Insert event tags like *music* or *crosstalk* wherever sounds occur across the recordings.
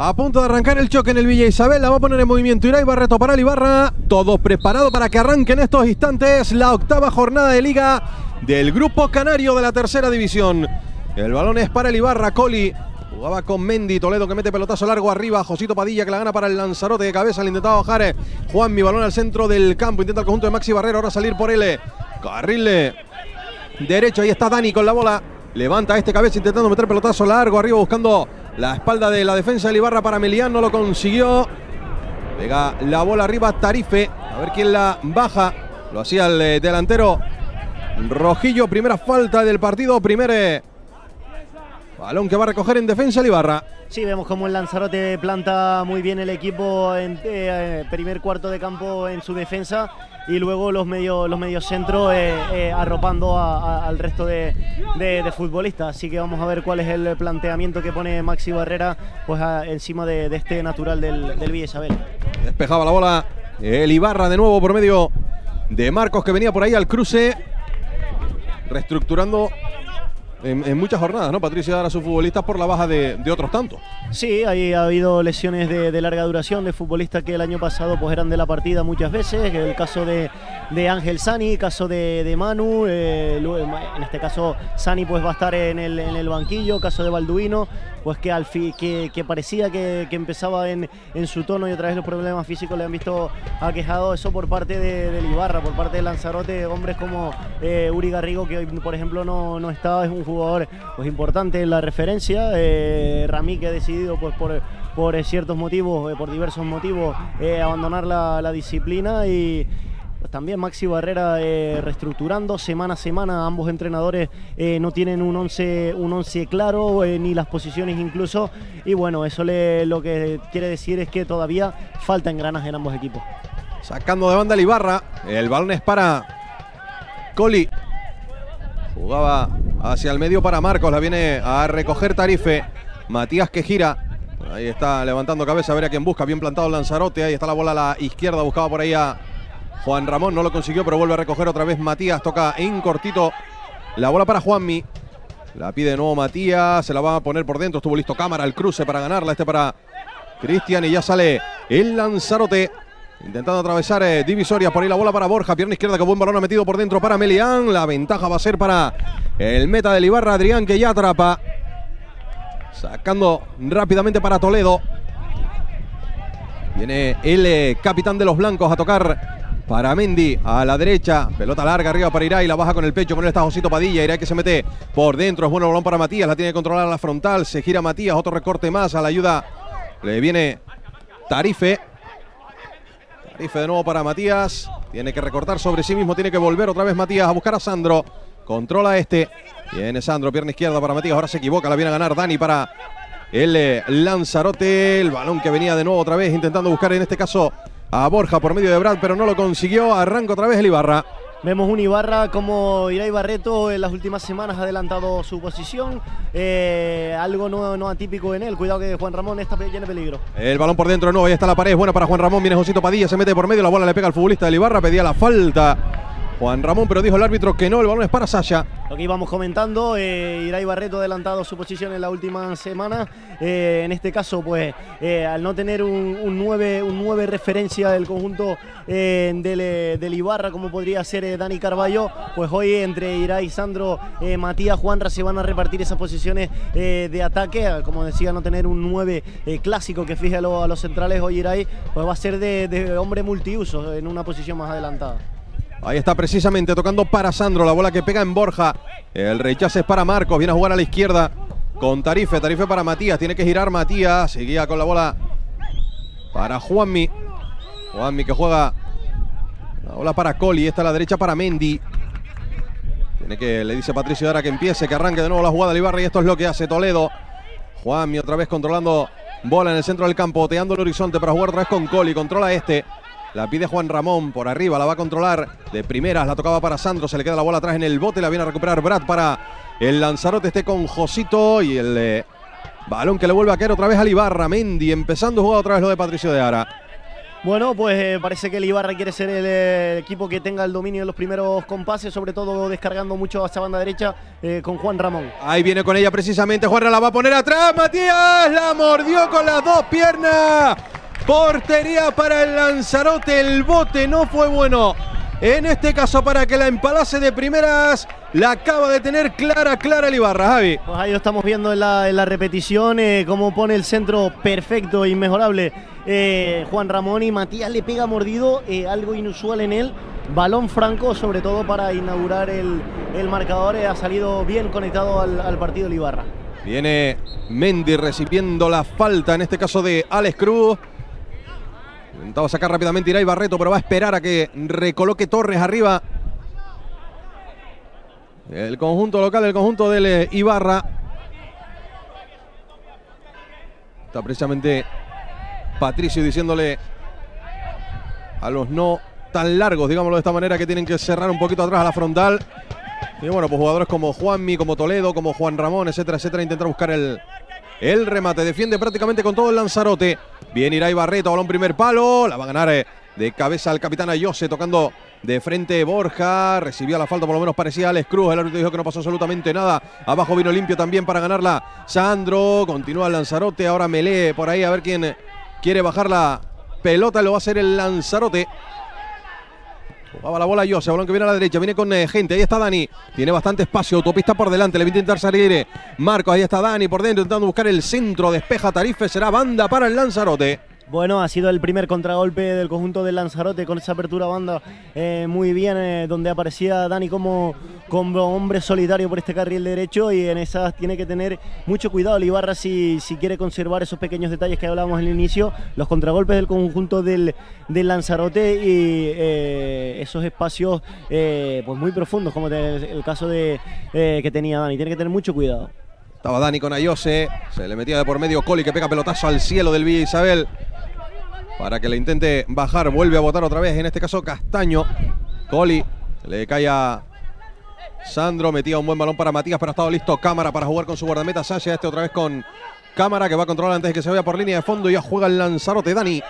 A punto de arrancar el choque en el Villa Isabel, la va a poner en movimiento Irai Barreto para Ibarra. Todo preparado para que arranque en estos instantes la octava jornada de liga del Grupo Canario de la tercera división. El balón es para el Ibarra, Coli. Jugaba con Mendy, Toledo que mete pelotazo largo arriba, Josito Padilla que la gana para el Lanzarote de cabeza, le intentaba bajar eh, Juan, mi balón al centro del campo, intenta el conjunto de Maxi Barrero, ahora salir por él. Carril derecho, ahí está Dani con la bola, levanta este cabeza intentando meter pelotazo largo arriba buscando la espalda de la defensa de Ibarra para Melián, no lo consiguió. Pega la bola arriba Tarife. A ver quién la baja. Lo hacía el eh, delantero Rojillo. Primera falta del partido. Primer eh, balón que va a recoger en defensa el Ibarra. Sí, vemos como el Lanzarote planta muy bien el equipo en eh, primer cuarto de campo en su defensa y luego los medios los medios centros eh, eh, arropando al resto de, futbolistas. Así que vamos a ver cuál es el planteamiento que pone Maxi Barrera pues, encima de, este natural del, del Villa Isabel. Despejaba la bola el Ibarra de nuevo por medio de Marcos que venía por ahí al cruce. Reestructurando en, muchas jornadas, ¿no? Patricia a sus futbolistas por la baja de, otros tantos. Sí, ahí ha habido lesiones de, larga duración de futbolistas que el año pasado pues eran de la partida muchas veces. El caso de, Ángel Sani, caso de, Manu, eh, en este caso Sani pues va a estar en el, en el banquillo, caso de Balduino pues que, al que, parecía que, empezaba en, su tono y otra vez los problemas físicos le han visto aquejado eso por parte de, Ibarra, por parte de Lanzarote, hombres como eh, Uri Garrigo, que hoy por ejemplo no, no está, es un jugador pues, importante en la referencia, eh, Rami que ha decidido pues por, por ciertos motivos, eh, por diversos motivos, abandonar la, la disciplina y pues también Maxi Barrera eh, reestructurando semana a semana. Ambos entrenadores eh, no tienen un 11 un once claro, eh, ni las posiciones incluso. Y bueno, eso lo que quiere decir es que todavía falta engranaje en ambos equipos. Sacando de banda el Ibarra. El balón es para Coli. Jugaba hacia el medio para Marcos. La viene a recoger Tarife. Matías que gira. Ahí está levantando cabeza a ver a quién busca. Bien plantado Lanzarote. Ahí está la bola a la izquierda. Buscaba por ahí a Juan Ramón no lo consiguió, pero vuelve a recoger otra vez Matías. Toca en cortito la bola para Juanmi. La pide de nuevo Matías. Se la va a poner por dentro. Estuvo listo cámara el cruce para ganarla. Este para Cristian. Y ya sale el Lanzarote. Intentando atravesar eh, divisoria. Por ahí la bola para Borja. Pierna izquierda que buen balón ha metido por dentro para Melián. La ventaja va a ser para el meta del Ibarra. Adrián que ya atrapa. Sacando rápidamente para Toledo. Viene el eh, capitán de los blancos a tocar para Mendy a la derecha. Pelota larga arriba para Irai. La baja con el pecho. Con él está Josito Padilla. Irai que se mete por dentro. Es bueno el balón para Matías. La tiene que controlar a la frontal. Se gira Matías. Otro recorte más. A la ayuda le viene Tarife. Tarife de nuevo para Matías. Tiene que recortar sobre sí mismo. Tiene que volver otra vez Matías a buscar a Sandro. Controla este. Viene Sandro. Pierna izquierda para Matías. Ahora se equivoca. La viene a ganar Dani para el eh, Lanzarote. El balón que venía de nuevo otra vez intentando buscar en este caso a Borja por medio de Brad, pero no lo consiguió. Arranca otra vez el Ibarra. Vemos un Ibarra como Irai Barreto en las últimas semanas ha adelantado su posición. Eh, algo no, atípico en él. Cuidado que Juan Ramón está lleno de peligro. El balón por dentro de nuevo. Ahí está la pared. Buena para Juan Ramón. Viene Josito Padilla. Se mete por medio. La bola le pega al futbolista del Ibarra. Pedía la falta Juan Ramón, pero dijo el árbitro que no, el balón es para Sasha. Lo que íbamos comentando, eh, Irai Barreto adelantado su posición en la última semana. Eh, en este caso, pues, eh, al no tener un, 9, un referencia del conjunto del, Ibarra, como podría ser Dani Carballo, pues hoy entre Irai, Sandro, Matías, Juanra se van a repartir esas posiciones de ataque. Como decía, no tener un 9 clásico que fije a, los centrales hoy Irai, pues va a ser de, de hombre multiuso en una posición más adelantada. Ahí está precisamente tocando para Sandro, la bola que pega en Borja. El rechace es para Marcos, viene a jugar a la izquierda con Tarife, Tarife para Matías, tiene que girar Matías, seguía con la bola para Juanmi. Juanmi que juega la bola para Coli, esta a la derecha para Mendy. Tiene que, le dice Patricio ahora que empiece, que arranque de nuevo la jugada de Ibarra y esto es lo que hace Toledo. Juanmi otra vez controlando bola en el centro del campo, oteando el horizonte para jugar otra vez con Coli, controla este. La pide Juan Ramón por arriba, la va a controlar de primeras, la tocaba para Sandro, se le queda la bola atrás en el bote, la viene a recuperar Brad para el Lanzarote, este con Josito y el eh, balón que le vuelve a caer otra vez al Ibarra, Mendy empezando a jugar otra vez lo de Patricio de Ara. Bueno, pues eh, parece que el Ibarra quiere ser el eh, equipo que tenga el dominio de los primeros compases, sobre todo descargando mucho hacia banda derecha eh, con Juan Ramón. Ahí viene con ella precisamente, Juan la va a poner atrás, Matías la mordió con las dos piernas. Portería para el Lanzarote, el bote no fue bueno. En este caso para que la empalase de primeras, la acaba de tener clara, clara el Ibarra, Javi. Pues ahí lo estamos viendo en la, repetición, cómo pone el centro perfecto, inmejorable eh, Juan Ramón y Matías le pega mordido, eh, algo inusual en él. Balón franco, sobre todo para inaugurar el, marcador, eh, ha salido bien conectado al, partido el Ibarra. Viene Mendy recibiendo la falta, en este caso de Alex Cruz. Intentaba sacar rápidamente Irai Barreto, pero va a esperar a que recoloque Torres arriba. El conjunto local, el conjunto del Ibarra. Está precisamente Patricio diciéndole a los no tan largos, digámoslo de esta manera, que tienen que cerrar un poquito atrás a la frontal. Y bueno, pues jugadores como Juanmi, como Toledo, como Juan Ramón, etcétera, etcétera, intentar buscar el, el remate. Defiende prácticamente con todo el Lanzarote. Bien Irai Barreto, balón primer palo. La va a ganar eh, de cabeza el capitán Ayose, tocando de frente Borja. Recibía la falta, por lo menos parecía Alex Cruz. El árbitro dijo que no pasó absolutamente nada. Abajo vino limpio también para ganarla Sandro. Continúa el Lanzarote. Ahora Melé por ahí a ver quién Quiere bajar la pelota, lo va a hacer el Lanzarote. Jugaba la bola Jose, balón que viene a la derecha, viene con eh, gente, ahí está Dani, tiene bastante espacio, autopista por delante, le va a intentar salir eh, Marcos, ahí está Dani por dentro, intentando buscar el centro, despeja Tarife, será banda para el Lanzarote. Bueno, ha sido el primer contragolpe del conjunto del Lanzarote con esa apertura banda eh, muy bien, eh, donde aparecía Dani como, como, hombre solitario por este carril derecho y en esas tiene que tener mucho cuidado el Ibarra si, si quiere conservar esos pequeños detalles que hablábamos en el inicio, los contragolpes del conjunto del, del Lanzarote y eh, esos espacios pues muy profundos, como el, caso de, que tenía Dani. Tiene que tener mucho cuidado. Estaba Dani con Ayose, se le metía de por medio Coli que pega pelotazo al cielo del Villa Isabel para que le intente bajar. Vuelve a votar otra vez, en este caso Castaño. Coli le cae a Sandro, metía un buen balón para Matías, pero ha estado listo Cámara para jugar con su guardameta. Sasha, este otra vez con Cámara que va a controlar antes de que se vaya por línea de fondo. Ya juega el Lanzarote, Dani.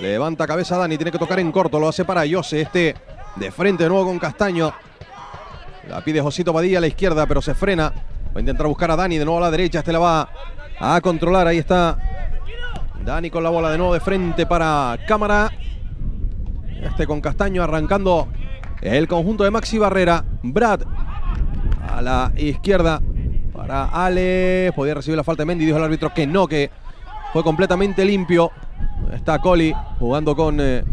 Levanta cabeza Dani, tiene que tocar en corto, lo hace para Yose. Este de frente de nuevo con Castaño. La pide Josito Padilla a la izquierda, pero se frena. Va a intentar buscar a Dani de nuevo a la derecha. Este la va a controlar. Ahí está Dani con la bola de nuevo de frente para Cámara. Este con Castaño arrancando el conjunto de Maxi Barrera. Brad a la izquierda para Ale. Podía recibir la falta de Mendy. Dijo el árbitro que no, que fue completamente limpio. Está Coli jugando con eh,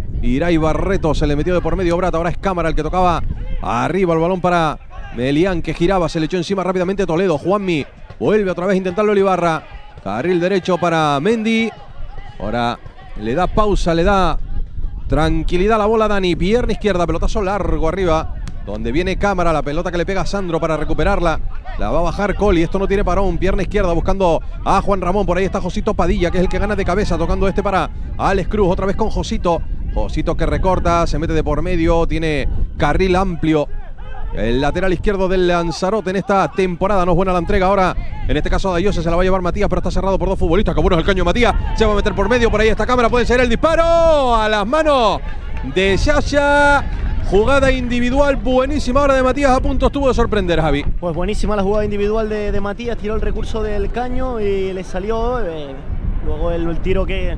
Barreto. Se le metió de por medio Brad. Ahora es Cámara el que tocaba arriba el balón para Melián que giraba. Se le echó encima rápidamente Toledo. Juanmi vuelve otra vez a intentarlo Olivarra. Carril derecho para Mendy. Ahora le da pausa, le da tranquilidad la bola Dani. Pierna izquierda, pelotazo largo arriba. Donde viene cámara, la pelota que le pega a Sandro para recuperarla. La va a bajar Coli, esto no tiene parón. Pierna izquierda buscando a Juan Ramón. Por ahí está Josito Padilla, que es el que gana de cabeza, tocando este para Alex Cruz. Otra vez con Josito. Josito que recorta, se mete de por medio, tiene carril amplio el lateral izquierdo del Lanzarote en esta temporada. No es buena la entrega ahora. En este caso, Dayose se la va a llevar Matías, pero está cerrado por dos futbolistas. Como uno es el caño Matías. Se va a meter por medio. Por ahí esta cámara puede ser el disparo. A las manos de Yaya. Jugada individual buenísima ahora de Matías. A punto estuvo de sorprender, Javi. Pues buenísima la jugada individual de, Matías. Tiró el recurso del caño y le salió. Eh, luego el tiro que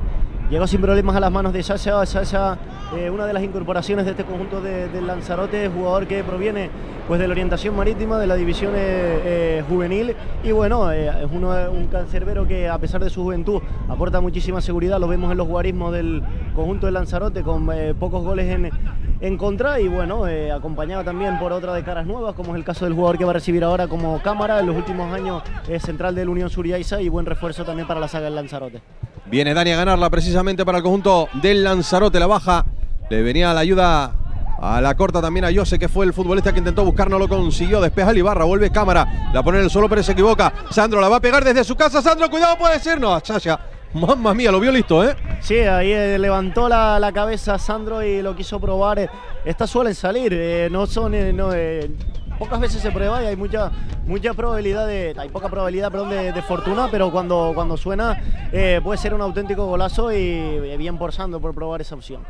Llegó sin problemas a las manos de Sasha. Sasha, eh, una de las incorporaciones de este conjunto del Lanzarote, jugador que proviene pues, de la orientación marítima, de la división eh, eh, juvenil. Y bueno, es uno, un cancerbero que a pesar de su juventud aporta muchísima seguridad. Lo vemos en los guarismos del conjunto del Lanzarote con pocos goles en, en contra. Y bueno, acompañado también por otra de caras nuevas, como es el caso del jugador que va a recibir ahora como cámara. En los últimos años es central del Unión Suriaiza y buen refuerzo también para la saga del Lanzarote. Viene Dani a ganarla precisamente para el conjunto del Lanzarote. La baja. Le venía la ayuda a la corta también a Jose, que fue el futbolista que intentó buscar, no lo consiguió. Despeja Ibarra, vuelve cámara. La pone en el solo, pero se equivoca. Sandro la va a pegar desde su casa. Sandro, cuidado, puede ser. No, Chacha. Mamma mía, lo vio listo, ¿eh? Sí, ahí eh, levantó la, cabeza Sandro y lo quiso probar. Estas suelen salir, eh, no son. no, pocas veces se prueba y hay mucha, mucha probabilidad de, hay poca probabilidad, perdón, de, fortuna, pero cuando, cuando suena eh, puede ser un auténtico golazo y bien por Sandro por probar esa opción.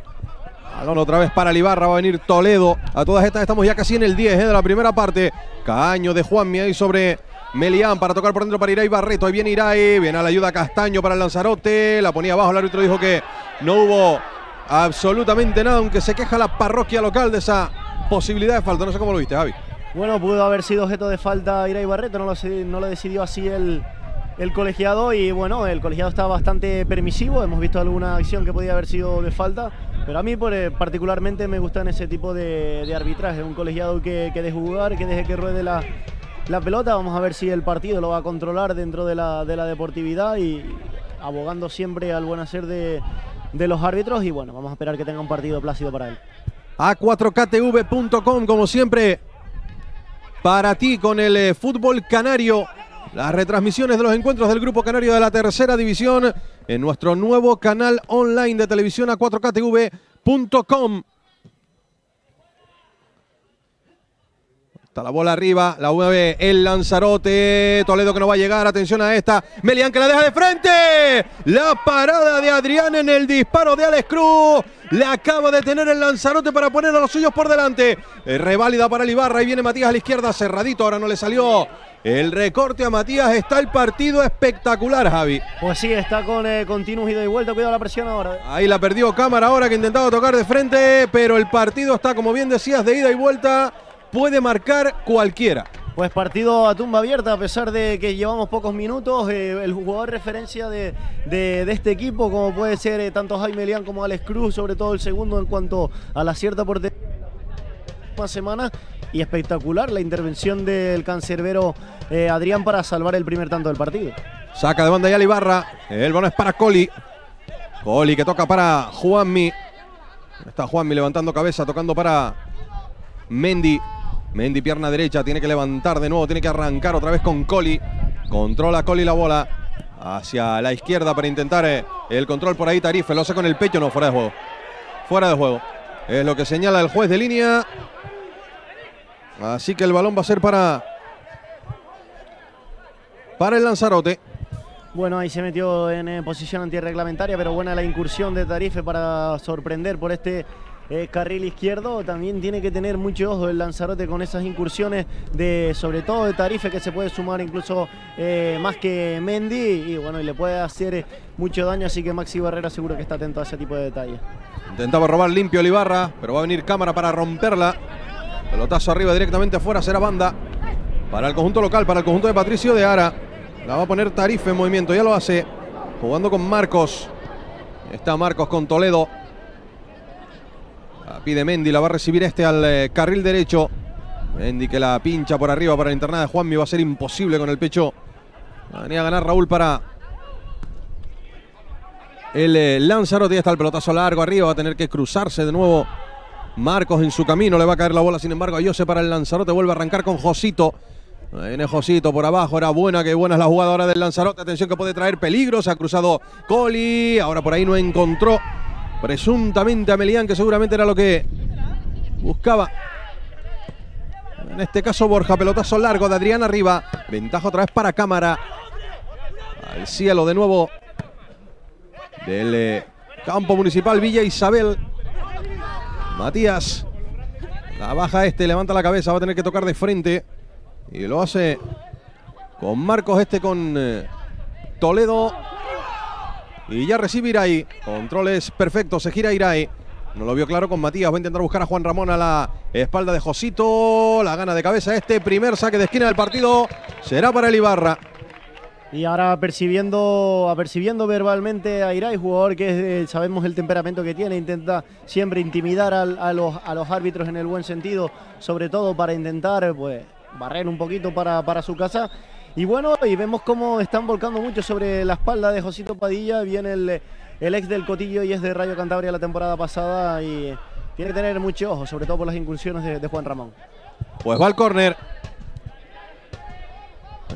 Balón otra vez para Libarra, va a venir Toledo. A todas estas estamos ya casi en el 10 de la primera parte. Caño de Juanmi ahí sobre Melián para tocar por dentro para Irai Barreto. Ahí viene Irai, viene a la ayuda Castaño para el Lanzarote. La ponía abajo, el árbitro dijo que no hubo absolutamente nada, aunque se queja la parroquia local de esa posibilidad de falta. No sé cómo lo viste, Javi. Bueno, pudo haber sido objeto de falta Irai Barreto, no lo, no lo decidió así el, el colegiado y bueno, el colegiado está bastante permisivo, hemos visto alguna acción que podía haber sido de falta, pero a mí eh, particularmente me gustan ese tipo de, de arbitraje, un colegiado que, que deje jugar, que deje que ruede la, la pelota. Vamos a ver si el partido lo va a controlar dentro de la, deportividad y abogando siempre al buen hacer de, los árbitros. Y bueno, vamos a esperar que tenga un partido plácido para él. A4KTV.com, como siempre, para ti con el eh, fútbol canario. Las retransmisiones de los encuentros del Grupo Canario de la Tercera División en nuestro nuevo canal online de televisión A4KTV.com. la bola arriba, la mueve el Lanzarote. Toledo que no va a llegar, atención a esta. Melian que la deja de frente. La parada de Adrián en el disparo de Alex Cruz. Le acaba de tener el Lanzarote para poner a los suyos por delante. reválida para el Ibarra. Ahí viene Matías a la izquierda, cerradito. Ahora no le salió. El recorte a Matías está el partido espectacular, Javi. Pues sí, está con eh, continuos ida y vuelta. Cuidado la presión ahora. Ahí la perdió cámara ahora que intentaba tocar de frente, pero el partido está, como bien decías, de ida y vuelta puede marcar cualquiera. Pues partido a tumba abierta, a pesar de que llevamos pocos minutos. Eh, el jugador referencia de, este equipo, como puede ser eh, tanto Jaime Leán como Alex Cruz, sobre todo el segundo en cuanto a la cierta por semana. Y espectacular la intervención del cancerbero eh, Adrián para salvar el primer tanto del partido. Saca de banda ya Ibarra. El balón es para Coli. Coli que toca para Juanmi. Está Juanmi levantando cabeza, tocando para Mendy. Mendy, pierna derecha, tiene que levantar de nuevo, tiene que arrancar otra vez con Coli. Controla Coli la bola hacia la izquierda para intentar eh, el control por ahí. Tarife lo hace con el pecho, no, fuera de juego. Fuera de juego. Es lo que señala el juez de línea. Así que el balón va a ser para, para el Lanzarote. Bueno, ahí se metió en eh, posición antirreglamentaria, pero buena la incursión de Tarife para sorprender por este eh, carril izquierdo. También tiene que tener mucho ojo el Lanzarote con esas incursiones de, sobre todo de Tarife, que se puede sumar incluso eh, más que Mendy. Y bueno, y le puede hacer mucho daño, así que Maxi Barrera seguro que está atento a ese tipo de detalles. Intentaba robar limpio Olivarra, pero va a venir cámara para romperla. Pelotazo arriba directamente afuera, será banda. Para el conjunto local, para el conjunto de Patricio de Ara. La va a poner Tarife en movimiento, ya lo hace. Jugando con Marcos. Está Marcos con Toledo pide Mendy, la va a recibir este al eh, carril derecho. Mendy que la pincha por arriba para la internada de Juanmi. Va a ser imposible con el pecho. Venía a ganar Raúl para el eh, Lanzarote. Ya está el pelotazo largo arriba. Va a tener que cruzarse de nuevo. Marcos en su camino. Le va a caer la bola. Sin embargo, a Jose para el Lanzarote. Vuelve a arrancar con Josito. Viene Josito por abajo, era buena, que buena es la jugadora del Lanzarote. Atención que puede traer peligros. Se ha cruzado Coli. Ahora por ahí no encontró presuntamente a Melián, que seguramente era lo que buscaba. En este caso Borja, pelotazo largo de Adrián arriba. Ventaja otra vez para cámara. Al cielo de nuevo del eh, campo municipal Villa Isabel. Matías. La baja este, levanta la cabeza, va a tener que tocar de frente. Y lo hace con Marcos este con eh, Toledo. Y ya recibe Irai. Controles perfectos. Se gira Irai. No lo vio claro con Matías. Va a intentar buscar a Juan Ramón a la espalda de Josito. La gana de cabeza este primer saque de esquina del partido. Será para el Ibarra. Y ahora apercibiendo, apercibiendo verbalmente a Irai, jugador que sabemos el temperamento que tiene, intenta siempre intimidar a, los, a los árbitros en el buen sentido, sobre todo para intentar pues, barrer un poquito para, para su casa. Y bueno, y vemos cómo están volcando mucho sobre la espalda de Josito Padilla. Viene el, el ex del Cotillo y es de Rayo Cantabria la temporada pasada y tiene que tener mucho ojo, sobre todo por las incursiones de, Juan Ramón. Pues va al córner.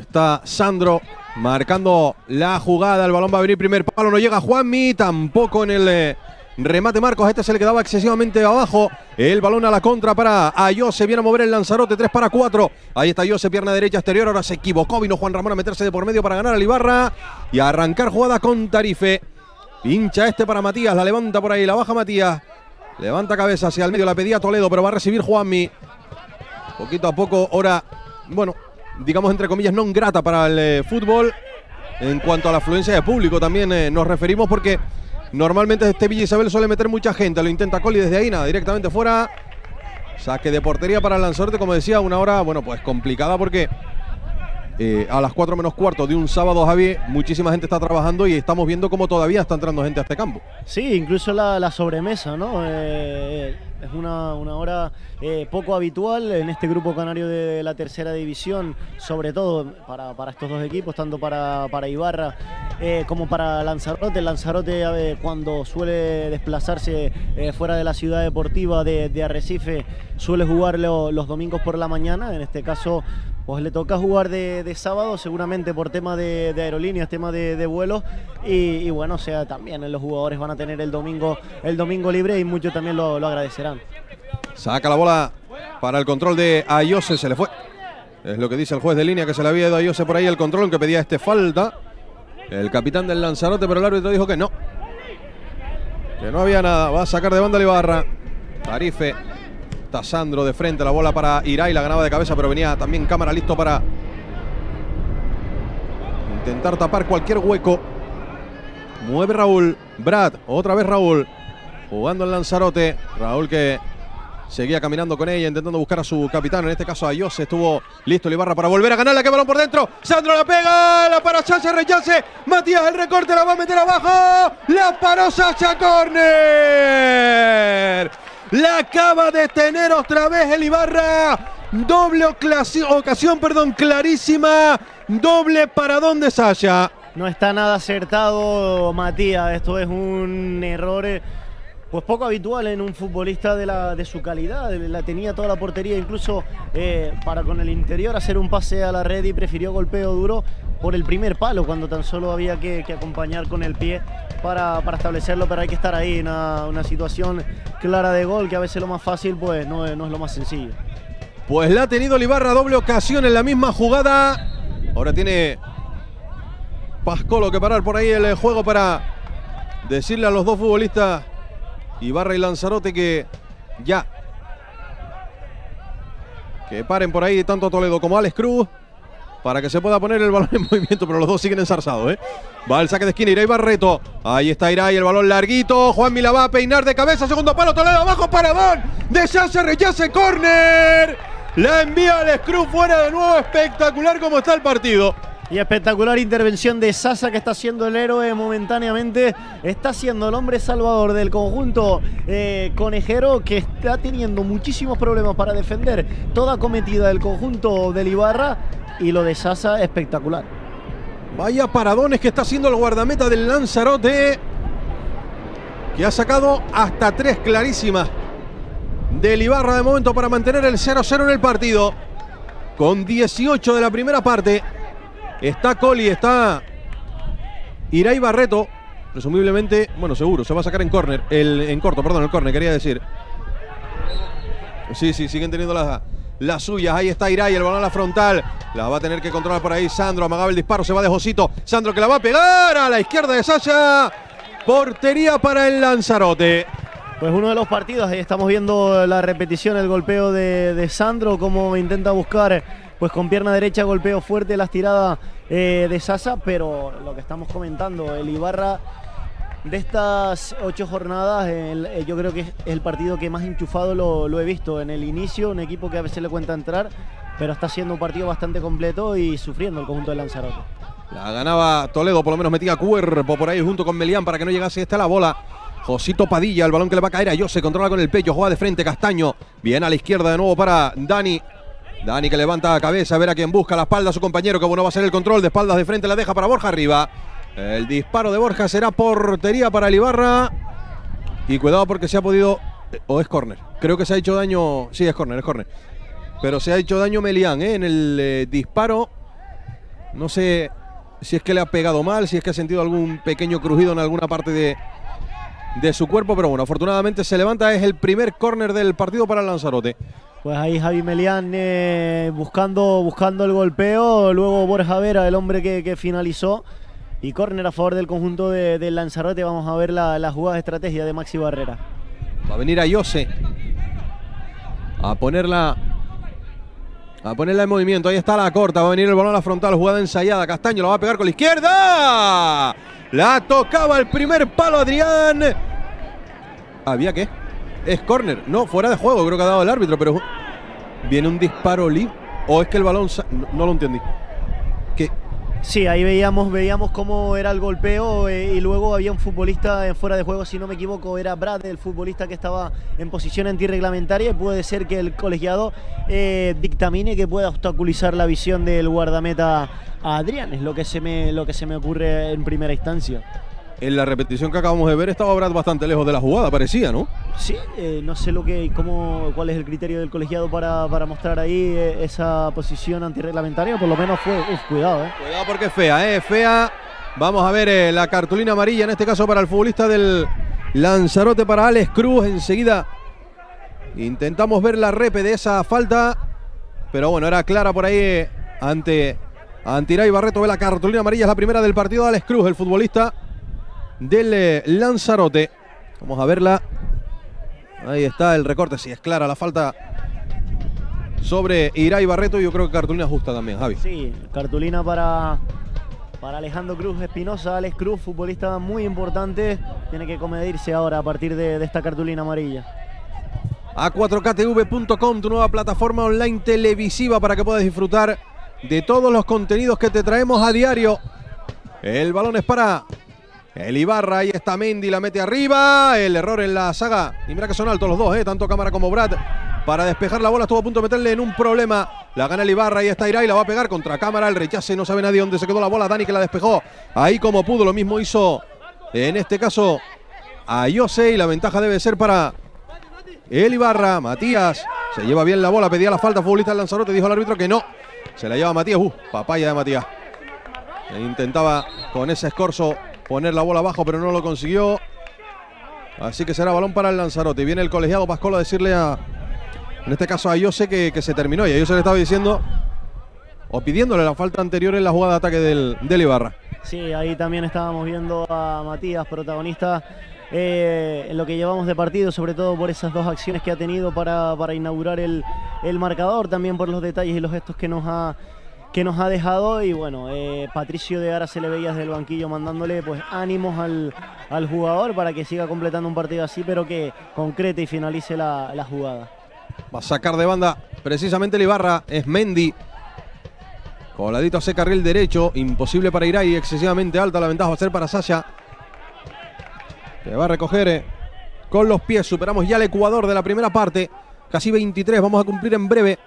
Está Sandro marcando la jugada. El balón va a venir primer palo. No llega Juanmi. Tampoco en el eh, Remate Marcos, este se le quedaba excesivamente abajo. El balón a la contra para Ayose. Viene a mover el Lanzarote, 3 para 4. Ahí está Ayose, pierna derecha exterior. Ahora se equivocó. Vino Juan Ramón a meterse de por medio para ganar al Ibarra y arrancar jugada con Tarife. Pincha este para Matías, la levanta por ahí, la baja Matías. Levanta cabeza hacia el medio, la pedía Toledo, pero va a recibir Juanmi. Poquito a poco, ahora, bueno, digamos entre comillas, no grata para el eh, fútbol. En cuanto a la afluencia de público también eh, nos referimos porque Normalmente este Villa Isabel suele meter mucha gente. Lo intenta Coli desde ahí, nada, directamente fuera. Saque de portería para el Lanzarote, como decía, una hora, bueno, pues complicada porque eh, a las 4 menos cuarto de un sábado, Javi, muchísima gente está trabajando y estamos viendo cómo todavía está entrando gente a este campo. Sí, incluso la, sobremesa, ¿no? Eh, es una, hora eh, poco habitual en este grupo canario de la tercera división, sobre todo para, estos dos equipos, tanto para, para Ibarra eh, como para Lanzarote. Lanzarote cuando suele desplazarse eh, fuera de la ciudad deportiva de, Arrecife suele jugar los domingos por la mañana, en este caso pues le toca jugar de, sábado, seguramente por tema de, aerolíneas, tema de, vuelos. Y, bueno, sea, también los jugadores van a tener el domingo, el domingo libre y muchos también lo, agradecerán. Saca la bola para el control de Ayose, se le fue. Es lo que dice el juez de línea que se le había ido a Ayose por ahí el control, aunque pedía este falta. El capitán del Lanzarote, pero el árbitro dijo que no. Que no había nada. Va a sacar de banda la Ibarra. Tarife. Está Sandro de frente. La bola para Irai. La ganaba de cabeza, pero venía también cámara listo para intentar tapar cualquier hueco. Mueve Raúl. Brad. Otra vez Raúl. Jugando el Lanzarote. Raúl que Seguía caminando con ella, intentando buscar a su capitán. En este caso a Yose. Estuvo listo Libarra para volver a ganarla. Que balón por dentro. Sandro la pega. La para Sacha, rechace. Matías el recorte la va a meter abajo. La paró Sacha Corner. La acaba de tener otra vez el Ibarra. Doble ocasión, perdón, clarísima. Doble paradón de Sasha. No está nada acertado Matías. Esto es un error eh, pues poco habitual en un futbolista de, la, de su calidad. La tenía toda la portería, incluso eh, para con el interior hacer un pase a la red y prefirió golpeo duro por el primer palo, cuando tan solo había que, acompañar con el pie para, establecerlo, pero hay que estar ahí, una, una situación clara de gol, que a veces lo más fácil pues no, no es lo más sencillo. Pues la ha tenido Libarra doble ocasión en la misma jugada. Ahora tiene Pascolo que parar por ahí el juego para decirle a los dos futbolistas Ibarra y Lanzarote que ya que paren por ahí tanto Toledo como Alex Cruz para que se pueda poner el balón en *laughs* movimiento, pero los dos siguen ensarzados, ¿eh? Va el saque de esquina, Irai Barreto. Ahí está Irai, el balón larguito. Juan Mila va a peinar de cabeza, segundo palo, Toledo abajo, paradón. Deshace, rechace, córner. La envía Alex Cruz fuera de nuevo, espectacular como está el partido. Y espectacular intervención de Sasa que está siendo el héroe momentáneamente. Está siendo el hombre salvador del conjunto eh, conejero que está teniendo muchísimos problemas para defender toda cometida del conjunto del Ibarra. Y lo de Sasa espectacular. Vaya paradones que está haciendo el guardameta del Lanzarote. Que ha sacado hasta tres clarísimas del Ibarra de momento para mantener el 0-0 en el partido. Con 18 de la primera parte. Está Coli, está Irai Barreto. Presumiblemente, bueno, seguro, se va a sacar en córner. En corto, perdón, el córner, quería decir. Sí, sí, siguen teniendo las, las suyas. Ahí está Irai, el balón a la frontal. La va a tener que controlar por ahí Sandro. Amagaba el disparo, se va de Josito. Sandro que la va a pegar a la izquierda de Sasha. Portería para el Lanzarote. Pues uno de los partidos, ahí estamos viendo la repetición, el golpeo de, de Sandro, como intenta buscar pues con pierna derecha golpeo fuerte las tiradas eh, de Sasa, pero lo que estamos comentando, el Ibarra de estas ocho jornadas, eh, yo creo que es el partido que más enchufado lo, he visto. En el inicio, un equipo que a veces le cuenta entrar, pero está siendo un partido bastante completo y sufriendo el conjunto de Lanzarote. La ganaba Toledo, por lo menos metía cuerpo por ahí junto con Melián para que no llegase esta la bola. Josito Padilla, el balón que le va a caer a se controla con el pecho, juega de frente Castaño. Bien a la izquierda de nuevo para Dani. Dani que levanta la cabeza a ver a quién busca la espalda su compañero, que bueno va a ser el control de espaldas de frente, la deja para Borja arriba. El disparo de Borja será portería para el Ibarra. Y cuidado porque se ha podido. O es córner. Creo que se ha hecho daño. Sí, es córner, es córner. Pero se ha hecho daño Melián ¿eh? en el eh, disparo. No sé si es que le ha pegado mal, si es que ha sentido algún pequeño crujido en alguna parte de, de su cuerpo, pero bueno, afortunadamente se levanta, es el primer córner del partido para Lanzarote. Pues ahí Javi Melián eh, buscando, buscando el golpeo, luego Borja Vera, el hombre que, finalizó, y córner a favor del conjunto del Lanzarote, vamos a ver la, jugada de estrategia de Maxi Barrera. Va a venir a Yose a ponerla a ponerla en movimiento. Ahí está la corta. Va a venir el balón a la frontal. Jugada ensayada. Castaño la va a pegar con la izquierda. La tocaba el primer palo Adrián. ¿Había qué? Es córner. No, fuera de juego. Creo que ha dado el árbitro. Pero viene un disparo libre. ¿O es que el balón... No, lo entendí. ¿Qué, Sí, ahí veíamos, veíamos cómo era el golpeo eh, y luego había un futbolista en fuera de juego, si no me equivoco, era Brad, el futbolista que estaba en posición antirreglamentaria y puede ser que el colegiado eh, dictamine que pueda obstaculizar la visión del guardameta a Adrián, es lo que se me, lo que se me ocurre en primera instancia. En la repetición que acabamos de ver estaba Brad bastante lejos de la jugada, parecía, ¿no? Sí, eh, no sé lo que, cómo, cuál es el criterio del colegiado para, mostrar ahí eh, esa posición antirreglamentaria, por lo menos fue, cuidado, ¿eh? Cuidado porque es fea, ¿eh? Fea. Vamos a ver eh, la cartulina amarilla, en este caso para el futbolista del Lanzarote, para Alex Cruz. Enseguida intentamos ver la repe de esa falta, pero bueno, era clara por ahí ante Antiray Barreto. Ve la cartulina amarilla, es la primera del partido de Alex Cruz, el futbolista del eh, Lanzarote. Vamos a verla. Ahí está el recorte, si es clara la falta sobre Irai Barreto. Yo creo que cartulina justa también, Javi. Sí, cartulina para, para Alejandro Cruz Espinosa. Alex Cruz, futbolista muy importante, tiene que comedirse ahora a partir de, de esta cartulina amarilla. A4KTV.com, tu nueva plataforma online televisiva para que puedas disfrutar de todos los contenidos que te traemos a diario. El balón es para el Ibarra, ahí está Mendy, la mete arriba. El error en la saga. Y mira que son altos los dos, ¿eh? tanto Cámara como Brad. Para despejar la bola estuvo a punto de meterle en un problema. La gana el Ibarra, ahí está Irai, la va a pegar contra Cámara. El rechace, no sabe nadie dónde se quedó la bola. Dani que la despejó ahí como pudo. Lo mismo hizo en este caso a Yose. Y la ventaja debe ser para el Ibarra. Matías se lleva bien la bola, pedía la falta. Futbolista Lanzarote, dijo el árbitro que no. Se la lleva Matías. Uh, papaya de Matías. E intentaba con ese escorzo poner la bola abajo, pero no lo consiguió. Así que será balón para el Lanzarote. Viene el colegiado Pascolo a decirle a, en este caso a Yose que, se terminó. Y a Yose le estaba diciendo o pidiéndole la falta anterior en la jugada de ataque del, del Ibarra. Sí, ahí también estábamos viendo a Matías, protagonista eh, en lo que llevamos de partido, sobre todo por esas dos acciones que ha tenido para, para inaugurar el, el marcador, también por los detalles y los gestos que nos ha que nos ha dejado y bueno, eh, Patricio de Ara se le veía desde el banquillo mandándole pues ánimos al, jugador para que siga completando un partido así, pero que concrete y finalice la, jugada. Va a sacar de banda precisamente el Ibarra, es Mendy. Coladito ese carril derecho, imposible para Irai, excesivamente alta la ventaja va a ser para Sasha. Que va a recoger eh, con los pies, superamos ya el Ecuador de la primera parte, casi 23, vamos a cumplir en breve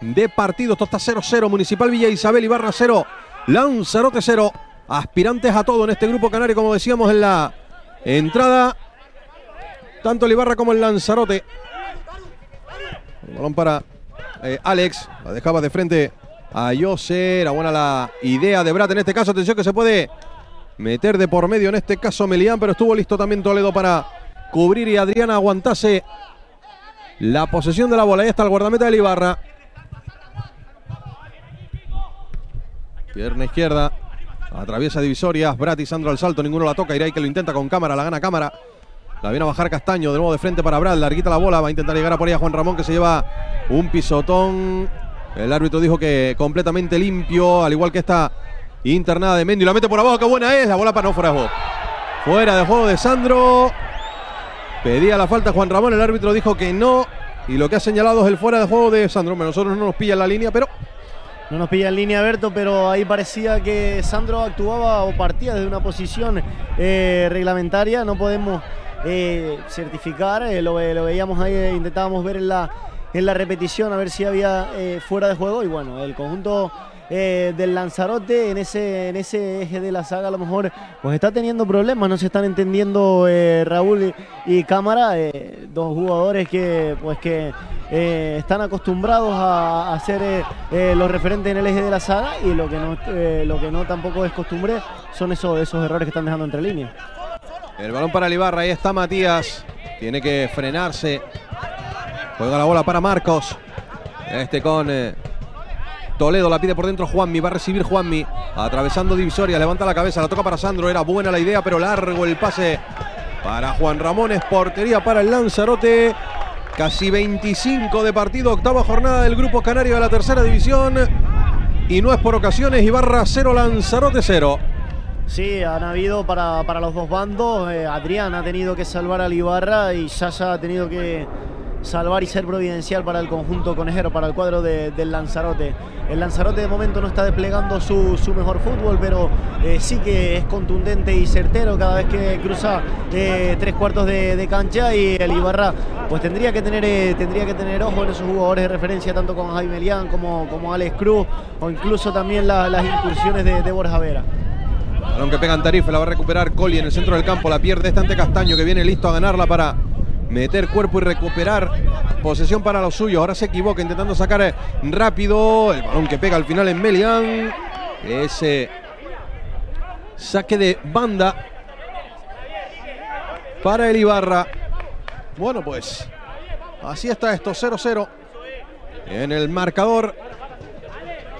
de partido. Esto está 0-0. Municipal Villa Isabel, Ibarra 0. Lanzarote 0. Aspirantes a todo en este grupo canario, como decíamos en la entrada. Tanto el Ibarra como el Lanzarote. El balón para eh, Alex. La dejaba de frente a Jose. Era buena la idea de Brat en este caso. Atención que se puede meter de por medio en este caso Melián, pero estuvo listo también Toledo para cubrir y Adriana aguantase la posesión de la bola. Ahí está el guardameta del Ibarra. Pierna izquierda. Atraviesa divisorias. Brat y Sandro al salto. Ninguno la toca. Irai que lo intenta con cámara. La gana cámara. La viene a bajar Castaño. De nuevo de frente para Brad. Larguita la bola. Va a intentar llegar a por ella Juan Ramón que se lleva un pisotón. El árbitro dijo que completamente limpio. Al igual que esta internada de Mendy. La mete por abajo. Qué buena es. La bola para no fuera de juego. Fuera de juego de Sandro. Pedía la falta Juan Ramón. El árbitro dijo que no. Y lo que ha señalado es el fuera de juego de Sandro. Nosotros no nos pilla la línea, pero no nos pilla en línea Berto, pero ahí parecía que Sandro actuaba o partía desde una posición eh, reglamentaria. No podemos eh, certificar, eh, lo, veíamos ahí, intentábamos ver en la, en la repetición a ver si había fuera de juego. Y bueno, el conjunto eh, del Lanzarote en ese, en ese eje de la saga a lo mejor pues está teniendo problemas, no se están entendiendo eh, Raúl y, Cámara, eh, dos jugadores que pues que están acostumbrados a, hacer los referentes en el eje de la saga y lo que no, lo que no tampoco es costumbre son esos, esos errores que están dejando entre líneas. El balón para Libarra, ahí está Matías. Tiene que frenarse. Juega la bola para Marcos. Este con Toledo, la pide por dentro Juanmi, va a recibir Juanmi. Atravesando divisoria, levanta la cabeza, la toca para Sandro. Era buena la idea, pero largo el pase para Juan Ramón. Es portería para el Lanzarote. Casi 25 de partido, octava jornada del Grupo Canario de la tercera división. Y no es por ocasiones, Ibarra 0, Lanzarote 0. Sí, han habido para, para los dos bandos. Eh, Adrián ha tenido que salvar al Ibarra y Sasa ha tenido que salvar y ser providencial para el conjunto conejero, para el cuadro del Lanzarote. El Lanzarote de momento no está desplegando su, mejor fútbol, pero eh, sí que es contundente y certero cada vez que cruza eh, tres cuartos de, cancha y el Ibarra pues tendría que tener eh, tendría que tener ojo en esos jugadores de referencia tanto con Jaime Lián como, como Alex Cruz o incluso también las incursiones de, de Borja Vera. Balón que pega en Tarife, la va a recuperar Coli en el centro del campo, la pierde este ante Castaño que viene listo a ganarla para meter cuerpo y recuperar posesión para los suyos. Ahora se equivoca intentando sacar eh, rápido el balón que pega al final en Melian. Ese saque de banda para el Ibarra. Bueno, pues así está esto, 0-0 en el marcador.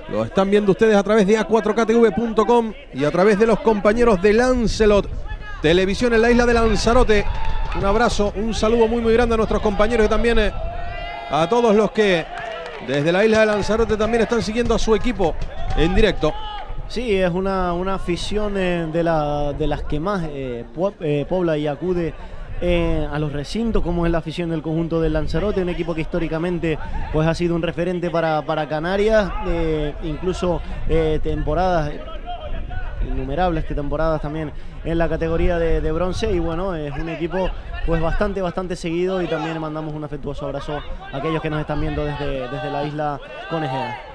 Lo están viendo ustedes a través de a4ktv.com y a través de los compañeros de Lancelot Televisión en la isla de Lanzarote. Un abrazo, un saludo muy muy grande a nuestros compañeros y también eh, a todos los que desde la isla de Lanzarote también están siguiendo a su equipo en directo. Sí, es una, una afición eh, de, la, de las que más eh, pobla y acude a los recintos, como es la afición del conjunto del Lanzarote, un equipo que históricamente pues, ha sido un referente para, para Canarias, incluso temporadas innumerables temporadas también en la categoría de, bronce y bueno, es un equipo pues bastante, bastante seguido y también mandamos un afectuoso abrazo a aquellos que nos están viendo desde, desde la isla Conejera.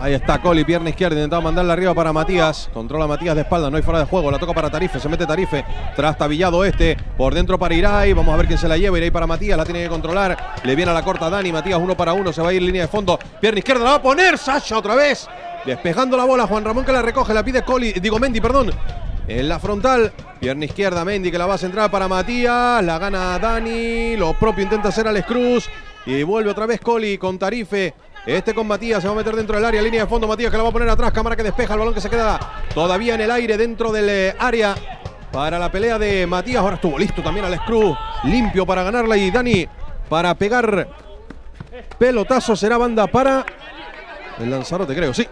Ahí está Coli, pierna izquierda, intentaba mandarla arriba para Matías. Controla Matías de espalda, no hay fuera de juego. La toca para Tarife, se mete Tarife. Trastabillado este, por dentro para Irai. Vamos a ver quién se la lleva. Irai para Matías, la tiene que controlar. Le viene a la corta Dani. Matías uno para uno, se va a ir línea de fondo. Pierna izquierda, la va a poner Sasha otra vez. Despejando la bola, Juan Ramón que la recoge, la pide Coli, digo Mendy, perdón. En la frontal, pierna izquierda Mendy que la va a centrar para Matías, la gana Dani, lo propio intenta hacer Alex Cruz y vuelve otra vez Coli con Tarife. Este con Matías se va a meter dentro del área, línea de fondo Matías que la va a poner atrás, cámara que despeja el balón que se queda todavía en el aire dentro del eh, área para la pelea de Matías. Ahora estuvo listo también Alex Cruz, limpio para ganarla y Dani para pegar pelotazo será banda para el Lanzarote, creo, sí.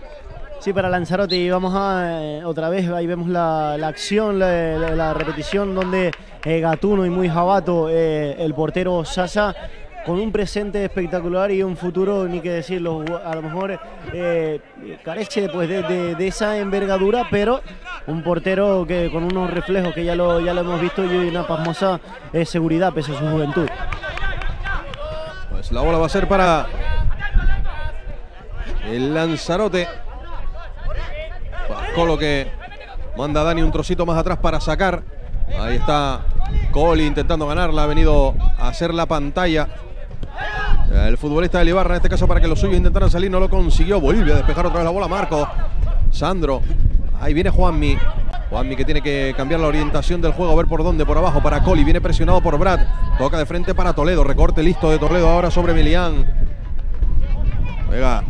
Sí, para Lanzarote y vamos a eh, otra vez, ahí vemos la, acción, la, repetición donde eh, Gatuno y muy jabato, eh, el portero Sasa, con un presente espectacular y un futuro, ni que decirlo, a lo mejor carece pues, de, esa envergadura, pero un portero que con unos reflejos que ya lo, ya lo hemos visto y una pasmosa seguridad pese a su juventud. Pues la bola va a ser para el Lanzarote. Colo que manda Dani un trocito más atrás para sacar. Ahí está Coli intentando ganarla. Ha venido a hacer la pantalla. El futbolista de Ibarra, en este caso para que los suyos intentaran salir, no lo consiguió. Vuelve a despejar otra vez la bola Marco. Sandro. Ahí viene Juanmi. Juanmi que tiene que cambiar la orientación del juego, a ver por dónde, por abajo para Coli. Viene presionado por Brad. Toca de frente para Toledo. Recorte listo de Toledo ahora sobre Milian. Juega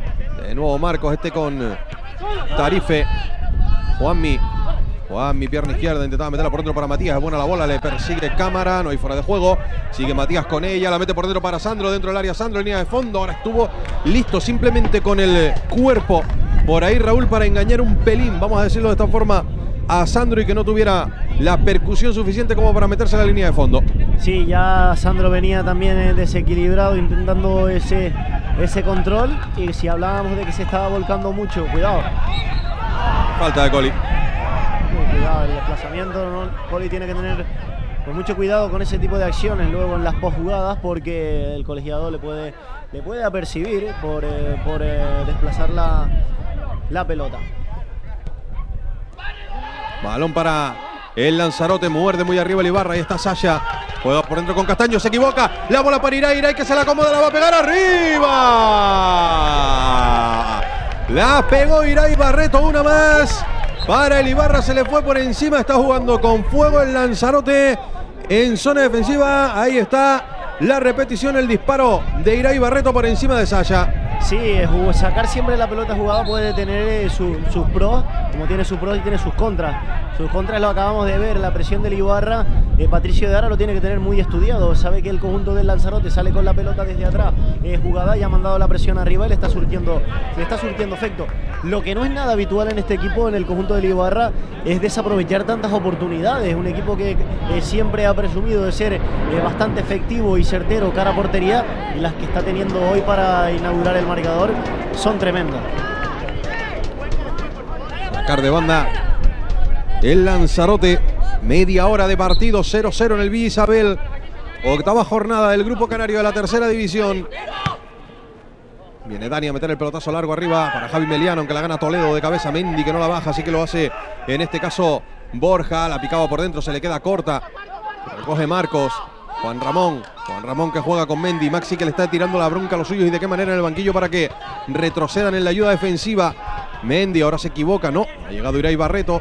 de nuevo Marcos, este con Tarife. Juanmi. Juanmi, pierna izquierda, intentaba meterla por dentro para Matías. Es buena la bola, le persigue cámara, no hay fuera de juego. Sigue Matías con ella, la mete por dentro para Sandro, dentro del área Sandro, línea de fondo. Ahora estuvo listo simplemente con el cuerpo por ahí Raúl para engañar un pelín, vamos a decirlo de esta forma, a Sandro y que no tuviera la percusión suficiente como para meterse a la línea de fondo. Sí, ya Sandro venía también eh, desequilibrado intentando ese, ese control y si hablábamos de que se estaba volcando mucho, cuidado. Falta de Coli. cuidado, el desplazamiento. Coli tiene que tener mucho cuidado con ese tipo de acciones luego en las posjugadas porque el colegiado le puede, le puede apercibir por, eh, por eh, desplazar la, la pelota. Balón para el Lanzarote, muerde muy arriba el Ibarra. Ahí está Sasha. Juega por dentro con Castaño, se equivoca. La bola para Irai, Irai que se la acomoda, la va a pegar arriba. La pegó Irai Barreto, una más. para el Ibarra, se le fue por encima, está jugando con fuego el Lanzarote en zona defensiva. Ahí está la repetición, el disparo de Irai Barreto por encima de Saya. Sí, sacar siempre la pelota jugada puede tener eh, sus pros, como tiene sus pros y tiene sus contras. Sus contras lo acabamos de ver, la presión del Ibarra. Eh, Patricio de Ara lo tiene que tener muy estudiado. Sabe que el conjunto del Lanzarote sale con la pelota desde atrás, es jugada y ha mandado la presión arriba y le está surtiendo, le está efecto. Lo que no es nada habitual en este equipo, en el conjunto del Ibarra, es desaprovechar tantas oportunidades. Un equipo que eh, siempre ha presumido de ser bastante efectivo y certero cara a portería y las que está teniendo hoy para inaugurar el marcador son tremendos. Sacar de banda el Lanzarote. Media hora de partido 0-0 en el Villa Isabel. Octava jornada del Grupo Canario de la tercera división. Viene Dani a meter el pelotazo largo arriba para Javi Meliano, aunque la gana Toledo de cabeza. Mendy que no la baja, así que lo hace en este caso Borja. La picaba por dentro, se le queda corta. Recoge Marcos. Juan Ramón. Juan Ramón que juega con Mendy. Maxi que le está tirando la bronca a los suyos y de qué manera en el banquillo para que retrocedan en la ayuda defensiva. Mendy ahora se equivoca, no. Ha llegado Irai Barreto.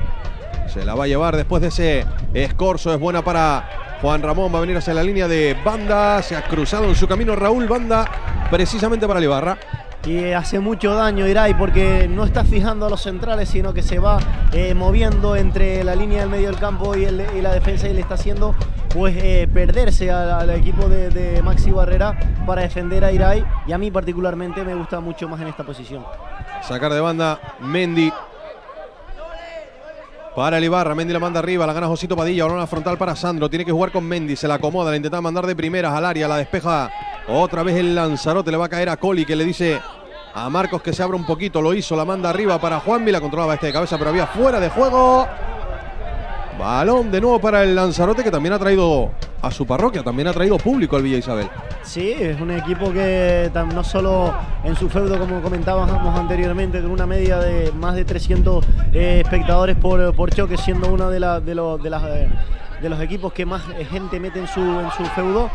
Se la va a llevar después de ese escorzo. Es buena para Juan Ramón. Va a venir hacia la línea de banda. Se ha cruzado en su camino Raúl Banda precisamente para Libarra y hace mucho daño Irai porque no está fijando a los centrales, sino que se va eh, moviendo entre la línea del medio del campo y, la defensa y le está haciendo pues eh, perderse al, equipo de, Maxi Barrera para defender a Irai y a mí particularmente me gusta mucho más en esta posición. Sacar de banda Mendy. Para el Ibarra, Mendy la manda arriba, la gana Josito Padilla, ahora una frontal para Sandro, tiene que jugar con Mendy, se la acomoda, la intenta mandar de primeras al área, la despeja otra vez el Lanzarote, le va a caer a Coli que le dice a Marcos que se abra un poquito, lo hizo, la manda arriba para Juanmi, la controlaba este de cabeza, pero había fuera de juego. Balón de nuevo para el Lanzarote que también ha traído a su parroquia, también ha traído público al Villa Isabel. Sí, es un equipo que no solo en su feudo, como comentábamos anteriormente, con una media de más de 300 eh, espectadores por, por choque, siendo uno de, eh, los equipos que más gente mete en su, en su feudo,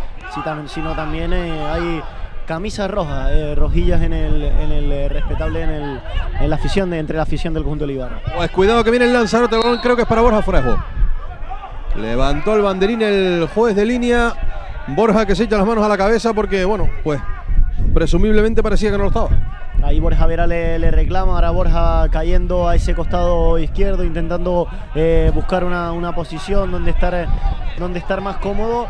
sino también eh, hay camisa roja, eh, rojillas en el, en el eh, respetable en, el, en la afición, de, entre la afición del conjunto Olivar. Pues cuidado que viene el Lanzarote, creo que es para Borja Frejo. Levantó el banderín el juez de línea. Borja que se echa las manos a la cabeza porque, bueno, pues presumiblemente parecía que no lo estaba. Ahí Borja Vera le, reclama, ahora Borja cayendo a ese costado izquierdo, intentando eh, buscar una, una, posición donde estar, donde estar más cómodo.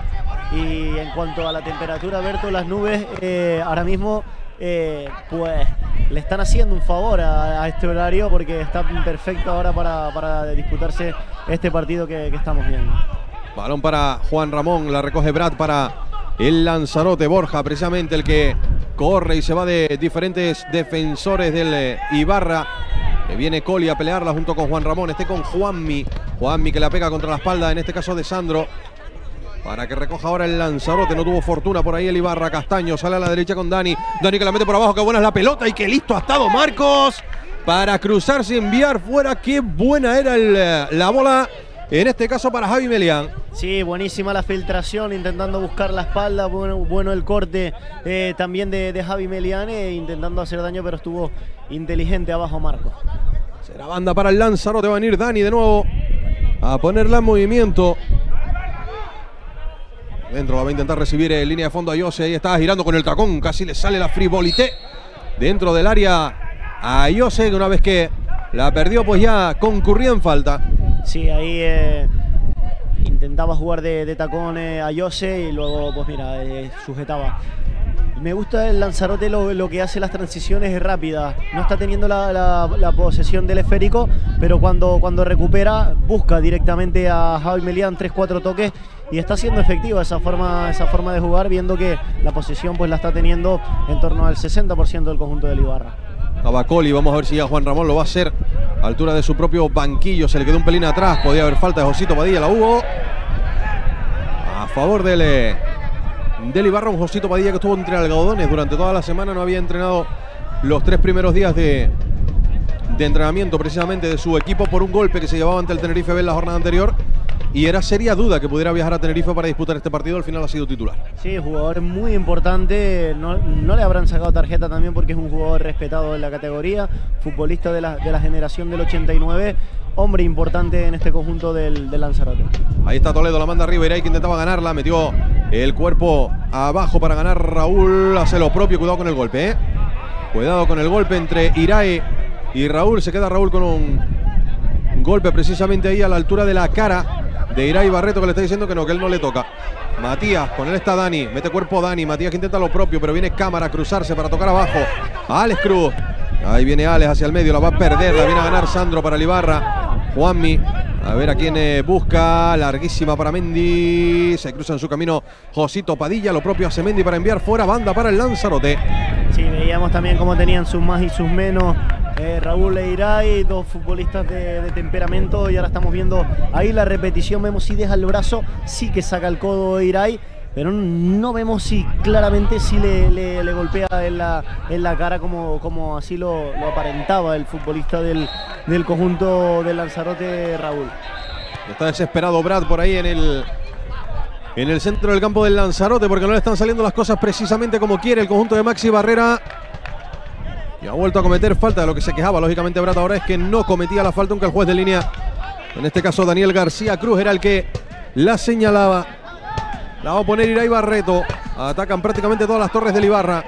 Y en cuanto a la temperatura, Berto, las nubes eh, ahora mismo eh, pues le están haciendo un favor a, este horario porque está perfecto ahora para, disputarse este partido que, estamos viendo. Balón para Juan Ramón, la recoge Brad para el Lanzarote Borja, precisamente el que corre y se va de diferentes defensores del eh, Ibarra. Que viene Coli a pelearla junto con Juan Ramón, este con Juanmi. Juanmi que la pega contra la espalda, en este caso de Sandro. Para que recoja ahora el Lanzarote. No tuvo fortuna por ahí el Ibarra. Castaño sale a la derecha con Dani. Dani que la mete por abajo. Qué buena es la pelota. Y qué listo ha estado Marcos. Para cruzarse y enviar fuera. Qué buena era eh, la bola. En este caso para Javi Melián. Sí, buenísima la filtración, intentando buscar la espalda, bueno, bueno el corte eh, también de, Javi Melián, eh, intentando hacer daño, pero estuvo inteligente abajo Marcos. Será banda para el Lanzarote, va a venir Dani de nuevo a ponerla en movimiento. Dentro va a intentar recibir en línea de fondo a Yose. Ahí está girando con el tacón. Casi le sale la frivolité. Dentro del área a Yose. Que una vez que la perdió, pues ya concurría en falta. Sí, ahí eh, intentaba jugar de, tacón eh, a Yose y luego, pues mira, eh, sujetaba. Me gusta el Lanzarote lo, que hace las transiciones rápidas. No está teniendo la, posesión del esférico, pero cuando, cuando recupera, busca directamente a Javi Melián 3-4 toques y está siendo efectiva esa forma, esa forma de jugar, viendo que la posición pues la está teniendo en torno al 60% del conjunto del Ibarra. Tabacoli, vamos a ver si ya Juan Ramón lo va a hacer a altura de su propio banquillo, se le quedó un pelín atrás, podía haber falta de Josito Padilla, la hubo. A favor del, eh, del Ibarra, un Josito Padilla que estuvo entre algodones durante toda la semana, no había entrenado los tres primeros días de, de entrenamiento precisamente de su equipo por un golpe que se llevaba ante el Tenerife B en la jornada anterior y era seria duda que pudiera viajar a Tenerife para disputar este partido, al final ha sido titular. Sí, jugador muy importante, no, le habrán sacado tarjeta también porque es un jugador respetado en la categoría, futbolista de la, de la generación del 89 hombre importante en este conjunto del, Lanzarote. Ahí está Toledo, la manda arriba, Iray que intentaba ganarla, metió el cuerpo abajo para ganar Raúl, hace lo propio, cuidado con el golpe, ¿eh? Cuidado con el golpe entre Irae y Raúl, se queda Raúl con un golpe precisamente ahí a la altura de la cara de Irae Barreto que le está diciendo que no, que él no le toca. Matías, con él está Dani, mete cuerpo Dani, Matías que intenta lo propio, pero viene cámara a cruzarse para tocar abajo. Alex Cruz, ahí viene Alex hacia el medio, la va a perder, la viene a ganar Sandro para Libarra. Juanmi. A ver a quién eh, busca. Larguísima para Mendy. Se cruza en su camino Josito Padilla. Lo propio hace Mendy para enviar fuera. Banda para el Lanzarote. Sí, veíamos también cómo tenían sus más y sus menos. Eh, Raúl Leiray, dos futbolistas de, temperamento. Y ahora estamos viendo ahí la repetición. Vemos si deja el brazo. Sí que saca el codo Leiray pero no vemos si claramente si le, golpea en la, en la cara como, como así lo, aparentaba el futbolista del, conjunto del Lanzarote Raúl. Está desesperado Brad por ahí en el, en el centro del campo del Lanzarote porque no le están saliendo las cosas precisamente como quiere el conjunto de Maxi Barrera. Y ha vuelto a cometer falta de lo que se quejaba, lógicamente, Brad ahora es que no cometía la falta, aunque el juez de línea, en este caso Daniel García Cruz, era el que la señalaba. La va a poner Irai Barreto. Atacan prácticamente todas las torres del Ibarra.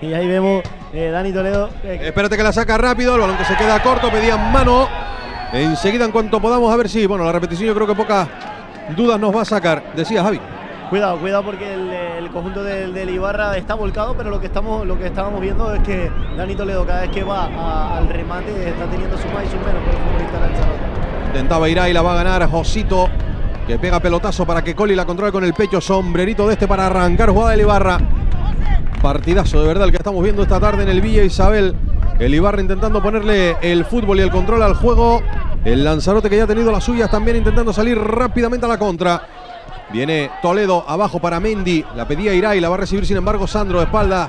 Y ahí vemos eh, Dani Toledo. Eh, Espérate que la saca rápido. El balón que se queda corto. Pedían mano. Enseguida, en cuanto podamos, a ver si. Bueno, la repetición yo creo que pocas dudas nos va a sacar. Decía Javi. Cuidado, cuidado porque el, conjunto del, Ibarra está volcado, pero lo que estamos, lo que estábamos viendo es que Dani Toledo cada vez que va al remate está teniendo su más y su menos por el Intentaba ir ahí, la va a ganar Josito que pega pelotazo para que Coli la controle con el pecho. Sombrerito de este para arrancar jugada del Ibarra. Partidazo de verdad el que estamos viendo esta tarde en el Villa Isabel. El Ibarra intentando ponerle el fútbol y el control al juego. El Lanzarote que ya ha tenido las suyas también intentando salir rápidamente a la contra. Viene Toledo abajo para Mendy. La pedía Irai, la va a recibir sin embargo Sandro de espalda.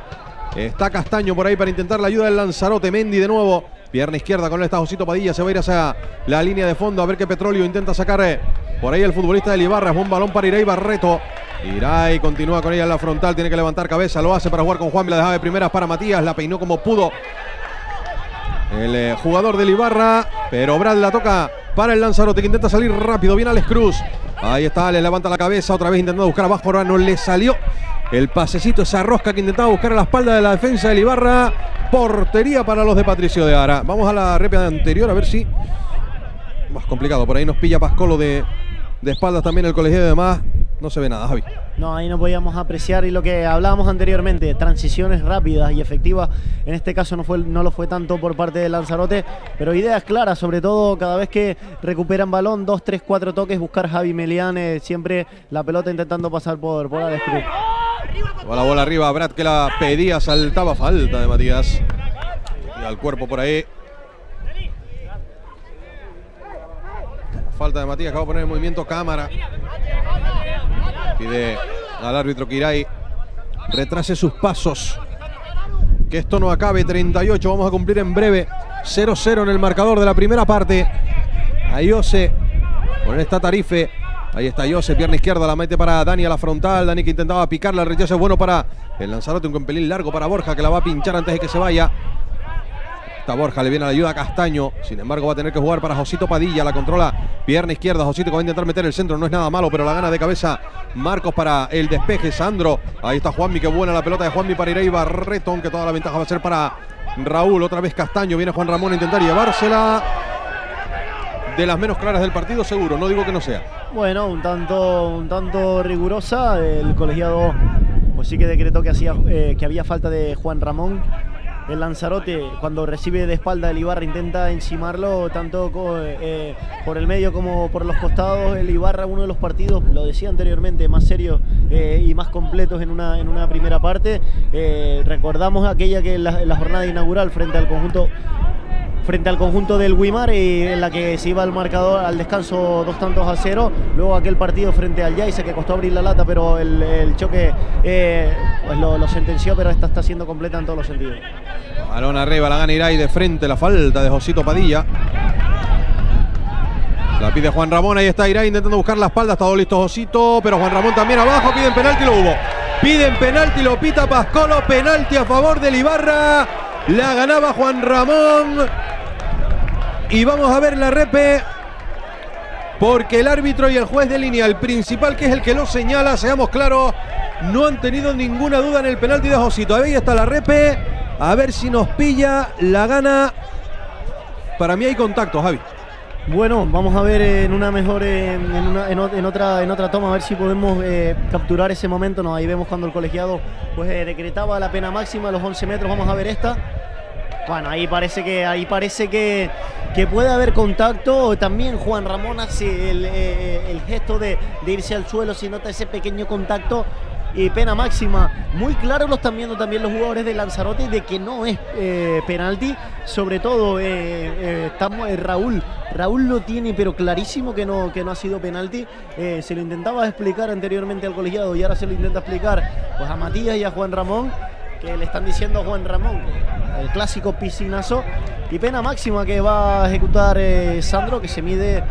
Está Castaño por ahí para intentar la ayuda del Lanzarote. Mendy de nuevo. Pierna izquierda con el Josito Padilla. Se va a ir hacia la línea de fondo a ver qué Petróleo intenta sacar eh, por ahí el futbolista de Ibarra. Es un balón para Irai Barreto. Irai continúa con ella en la frontal. Tiene que levantar cabeza. Lo hace para jugar con Juan. La dejaba de primeras para Matías. La peinó como pudo. El eh, jugador del Ibarra. Pero Brad la toca para el Lanzarote que intenta salir rápido. Viene Alex Cruz. Ahí está, le levanta la cabeza. Otra vez intentando buscar abajo. Ahora no le salió. El pasecito, esa rosca que intentaba buscar a la espalda de la defensa del Ibarra. Portería para los de Patricio de Ara. Vamos a la réplica anterior a ver si. Más complicado. Por ahí nos pilla Pascolo de, de espaldas también el colegio de demás. No se ve nada, Javi. No, ahí no podíamos apreciar y lo que hablábamos anteriormente, transiciones rápidas y efectivas. En este caso no, fue, no lo fue tanto por parte de Lanzarote, pero ideas claras, sobre todo cada vez que recuperan balón, dos, tres, cuatro toques, buscar Javi Meliane, siempre la pelota intentando pasar por, por Alex Cruz. Va la bola arriba, Brad que la pedía, saltaba falta de Matías. Y al cuerpo por ahí. Falta de Matías que va a poner en movimiento cámara. Pide al árbitro Kirai retrase sus pasos. Que esto no acabe. 38 vamos a cumplir en breve. 0-0 en el marcador de la primera parte. Ayose con esta tarife Ahí está Jose, pierna izquierda, la mete para Dani a la frontal. Dani que intentaba picarla, el rechazo es bueno para el Lanzarote, un pelín largo para Borja que la va a pinchar antes de que se vaya. Borja, le viene la ayuda a Castaño. Sin embargo, va a tener que jugar para Josito Padilla. La controla pierna izquierda. Josito que va a intentar meter el centro. No es nada malo, pero la gana de cabeza Marcos para el despeje. Sandro. Ahí está Juanmi. Qué buena la pelota de Juanmi para Irei Barreto. Aunque toda la ventaja va a ser para Raúl. Otra vez Castaño. Viene Juan Ramón a intentar llevársela de las menos claras del partido, seguro, no digo que no sea. Bueno, un tanto, un tanto rigurosa. El colegiado pues sí que decretó que, hacía, eh, que había falta de Juan Ramón. El Lanzarote, cuando recibe de espalda el Ibarra, intenta encimarlo tanto eh, por el medio como por los costados. El Ibarra, uno de los partidos, lo decía anteriormente, más serios eh, y más completos en una, en una primera parte. recordamos aquella que la, la jornada inaugural frente al conjunto frente al conjunto del Wimar y en la que se iba al marcador al descanso dos tantos a cero. Luego aquel partido frente al Yaisa que costó abrir la lata, pero el, choque eh, pues lo, sentenció, pero esta está siendo completa en todos los sentidos. Balón arriba, la gana Irai de frente, la falta de Josito Padilla. La pide Juan Ramón, ahí está Irai intentando buscar la espalda, está todo listo Osito, pero Juan Ramón también abajo, piden penalti, lo hubo. Piden penalti, lo pita Pascolo, penalti a favor del Ibarra. La ganaba Juan Ramón. Y vamos a ver la repe. Porque el árbitro y el juez de línea, el principal que es el que lo señala, seamos claros, no han tenido ninguna duda en el penalti de Josito. Ahí está la repe. A ver si nos pilla la gana. Para mí hay contacto, Javi. Bueno, vamos a ver en una mejor, en, otra, en otra toma, a ver si podemos eh, capturar ese momento. No, ahí vemos cuando el colegiado pues eh, decretaba la pena máxima, los 11 metros. Vamos a ver esta. Bueno, ahí parece que ahí parece que, que puede haber contacto. También Juan Ramón hace el, eh, gesto de, de, irse al suelo si nota ese pequeño contacto y pena máxima. Muy claro lo están viendo también los jugadores de Lanzarote de que no es eh, penalti. Sobre todo eh, eh, estamos, Raúl. Raúl lo tiene, pero clarísimo que no, que no ha sido penalti. se lo intentaba explicar anteriormente al colegiado y ahora se lo intenta explicar pues, a Matías y a Juan Ramón. Que le están diciendo a Juan Ramón, el clásico piscinazo. Y pena máxima que va a ejecutar Sandro, que se mide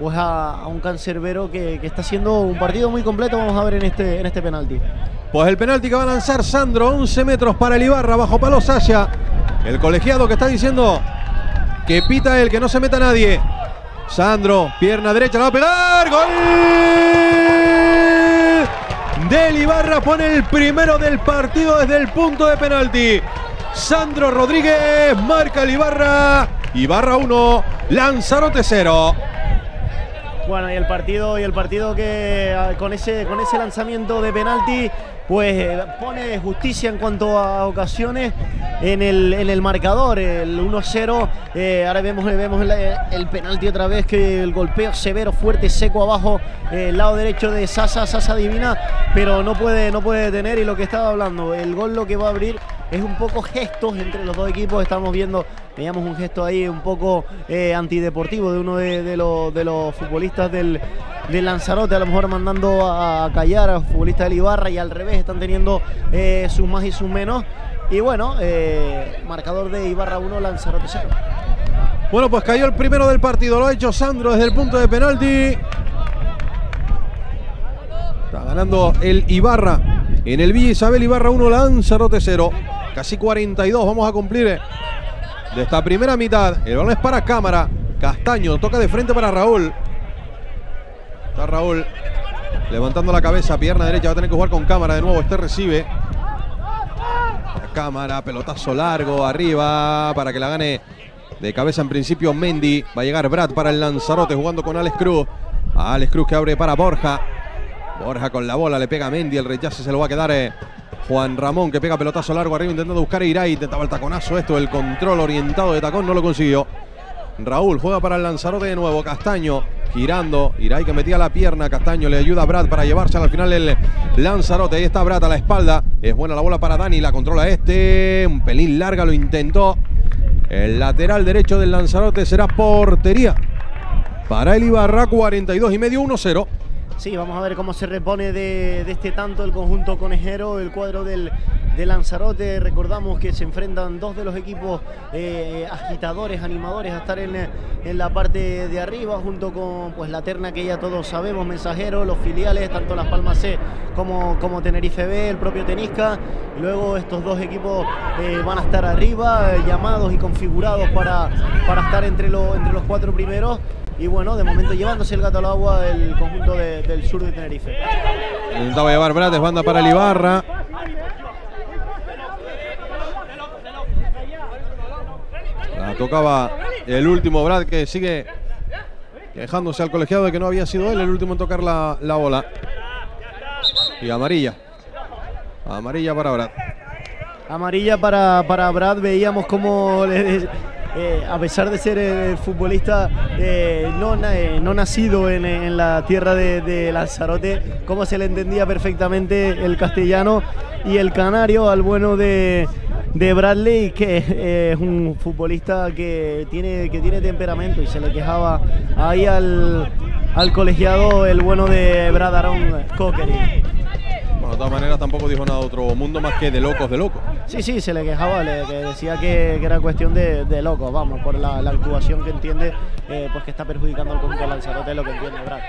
pues a, un cancerbero que, está haciendo un partido muy completo. Vamos a ver en este, en este penalti. Pues el penalti que va a lanzar Sandro, 11 metros para el Ibarra, bajo palo Sasha. El colegiado que está diciendo que pita él, que no se meta nadie. Sandro, pierna derecha, la va a pegar. ¡Gol! Del Ibarra pone el primero del partido desde el punto de penalti. Sandro Rodríguez marca el Ibarra. Ibarra 1, Lanzarote 0. Bueno, y el partido, y el partido que ah, con ese, con ese lanzamiento de penalti, pues eh, pone justicia en cuanto a ocasiones en el, en el marcador. El 1-0. Eh, ahora vemos, vemos el, penalti otra vez, que el golpeo severo, fuerte, seco abajo, eh, el lado derecho de Sasa, Sasa Divina, pero no puede, no puede detener. Y lo que estaba hablando, el gol lo que va a abrir es un poco gestos entre los dos equipos. Estamos viendo, veíamos un gesto ahí un poco eh, antideportivo de uno de, los, de los futbolistas del, Lanzarote, a lo mejor mandando a, callar a los futbolistas del Ibarra y al revés, están teniendo eh, sus más y sus menos. Y bueno, eh, marcador de Ibarra 1, Lanzarote 0. Bueno, pues cayó el primero del partido, lo ha hecho Sandro desde el punto de penalti. Está ganando el Ibarra en el Villa Isabel Ibarra 1, Lanzarote 0. Casi 42 vamos a cumplir eh, de esta primera mitad. El balón es para cámara. Castaño toca de frente para Raúl. Está Raúl levantando la cabeza, pierna derecha. Va a tener que jugar con cámara de nuevo. Este recibe. Cámara, pelotazo largo arriba para que la gane de cabeza en principio Mendy. Va a llegar Brad para el Lanzarote jugando con Alex Cruz. Alex Cruz que abre para Borja. Borja con la bola, le pega a Mendy. El rechazo se lo va a quedar eh, Juan Ramón que pega pelotazo largo arriba intentando buscar a Irai. Intentaba el taconazo esto, el control orientado de tacón, no lo consiguió. Raúl juega para el Lanzarote de nuevo. Castaño girando. Irai que metía la pierna. Castaño le ayuda a Brad para llevarse al final el Lanzarote. Ahí está Brad a la espalda. Es buena la bola para Dani. La controla este. Un pelín larga lo intentó. El lateral derecho del Lanzarote será portería. Para el Ibarra 42 y medio 1-0. Sí, vamos a ver cómo se repone de, este tanto el conjunto conejero, el cuadro del, de Lanzarote. Recordamos que se enfrentan dos de los equipos eh, agitadores, animadores a estar en, la parte de arriba, junto con pues, la terna que ya todos sabemos, mensajeros, los filiales, tanto Las Palmas C como, como Tenerife B, el propio Tenisca. Luego estos dos equipos eh, van a estar arriba, eh, llamados y configurados para, para estar entre, entre los cuatro primeros y bueno, de momento llevándose el gato al agua el conjunto del sur de Tenerife. Intentaba llevar Brates, banda para el Ibarra. La tocaba el último Brad que sigue quejándose al colegiado de que no había sido él el último en tocar la, bola. Y amarilla. Amarilla para Brad. Amarilla para, para Brad. Veíamos cómo le, eh, a pesar de ser el futbolista eh, no, eh, no, nacido en, la tierra de, Lanzarote, como se le entendía perfectamente el castellano y el canario al bueno de, Bradley, que es un futbolista que tiene, que tiene temperamento y se le quejaba ahí al, colegiado el bueno de Brad Aaron Cocker. Bueno, de todas maneras tampoco dijo nada otro mundo más que de locos de locos. Sí, sí, se le quejaba, le, que decía que, que era cuestión de, de locos, vamos, por la, la actuación que entiende, eh, pues que está perjudicando al conjunto de Lanzarote, lo que entiende, Brad.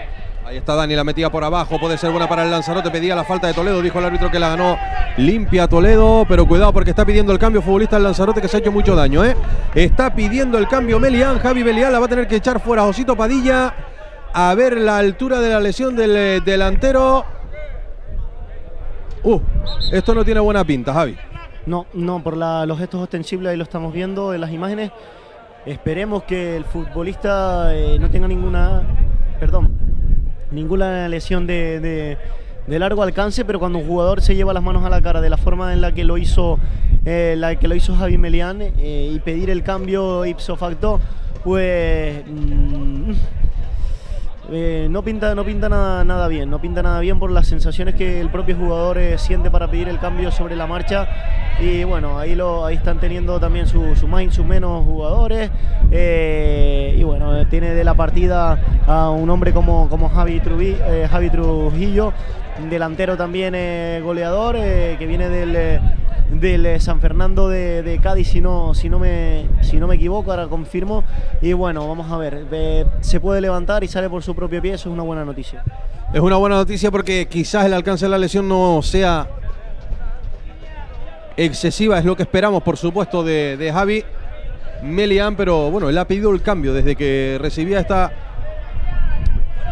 Ahí está Dani, la metía por abajo, puede ser buena para el Lanzarote, pedía la falta de Toledo, dijo el árbitro que la ganó limpia Toledo, pero cuidado porque está pidiendo el cambio futbolista el Lanzarote que se ha hecho mucho daño, ¿eh? Está pidiendo el cambio Melián, Javi Belial la va a tener que echar fuera Josito Padilla, a ver la altura de la lesión del eh, delantero. Uh, esto no tiene buena pinta, Javi. No, no, por la- los gestos ostensibles ahí lo estamos viendo en las imágenes. Esperemos que el futbolista eh, no tenga ninguna, perdón, ninguna lesión de, de- largo alcance, pero cuando un jugador se lleva las manos a la cara de la forma en la que lo hizo, eh, la que lo hizo Javi Melián eh, y pedir el cambio ipso facto, pues mm, eh, no pinta, no pinta nada, nada bien, no pinta nada bien por las sensaciones que el propio jugador eh, siente para pedir el cambio sobre la marcha. Y bueno, ahí lo, ahí están teniendo también su, su más y sus menos jugadores. eh, y bueno, tiene de la partida a un hombre como, como Javi, Trubi- Javi Trujillo, delantero también goleador, que viene del. Del eh, San Fernando de, Cádiz, si no, si, no me, si no me equivoco, ahora confirmo. Y bueno, vamos a ver, se puede levantar y sale por su propio pie, eso es una buena noticia. Es una buena noticia porque quizás el alcance de la lesión no sea excesiva, es lo que esperamos, por supuesto, de, de Javi Melián, pero bueno, él ha pedido el cambio desde que recibía esta,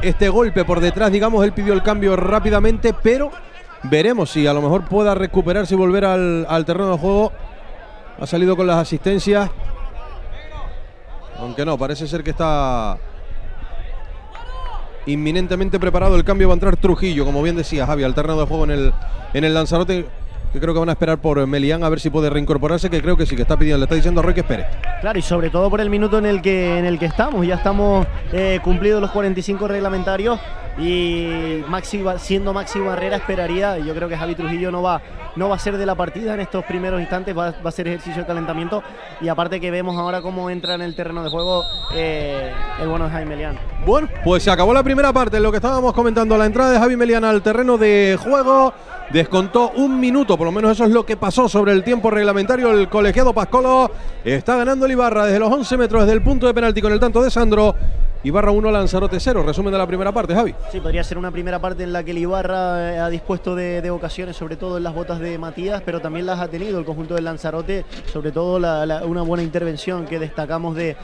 este golpe por detrás, digamos, él pidió el cambio rápidamente, pero veremos si a lo mejor pueda recuperarse y volver al, al terreno de juego. Ha salido con las asistencias, aunque no, parece ser que está inminentemente preparado el cambio va a entrar Trujillo, como bien decía Javi, al terreno de juego en el, en el Lanzarote, que creo que van a esperar por Melián a ver si puede reincorporarse, que creo que sí, que está pidiendo, le está diciendo a Roy que espere. Claro, y sobre todo por el minuto en el que, en el que estamos. Ya estamos eh, cumplidos los 45 reglamentarios y Maxi, siendo Maxi Barrera esperaría, yo creo que Javi Trujillo no va, no va a ser de la partida en estos primeros instantes, va, a ser ejercicio de calentamiento. Y aparte que vemos ahora cómo entra en el terreno de juego eh, el bueno de Jaime Leán. Bueno, pues se acabó la primera parte, lo que estábamos comentando, la entrada de Javi Melián al terreno de juego, descontó un minuto, por lo menos eso es lo que pasó sobre el tiempo reglamentario, el colegiado Pascolo está ganando el Ibarra desde los 11 metros, desde el punto de penalti con el tanto de Sandro, Ibarra 1, Lanzarote 0, resumen de la primera parte, Javi. Sí, podría ser una primera parte en la que el Ibarra eh, ha dispuesto de, ocasiones, sobre todo en las botas de Matías, pero también las ha tenido el conjunto del Lanzarote, sobre todo una buena intervención que destacamos de,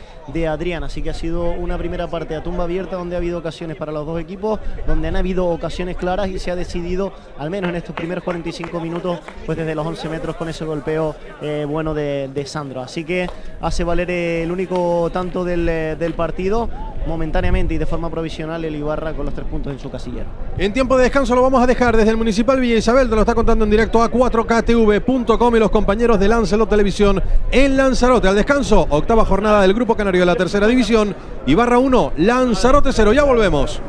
Adrián. Así que ha sido una primera parte a tumba abierta donde ha habido ocasiones para los dos equipos, donde han habido ocasiones claras y se ha decidido, al menos en estos primeros 45 minutos, pues desde los 11 metros con ese golpeo eh, bueno de, Sandro. Así que hace valer el único tanto del, eh, del partido momentáneamente y de forma provisional el Ibarra con los tres puntos en su casillero. En tiempo de descanso lo vamos a dejar desde el Municipal Villa Isabel, te lo está contando en directo a 4ktv.com y los compañeros de Lancelot Televisión en Lanzarote. Al descanso, octava jornada del Grupo Canario de la Tercera División, Ibarra 1, Lanzarote 0. Ya volvemos.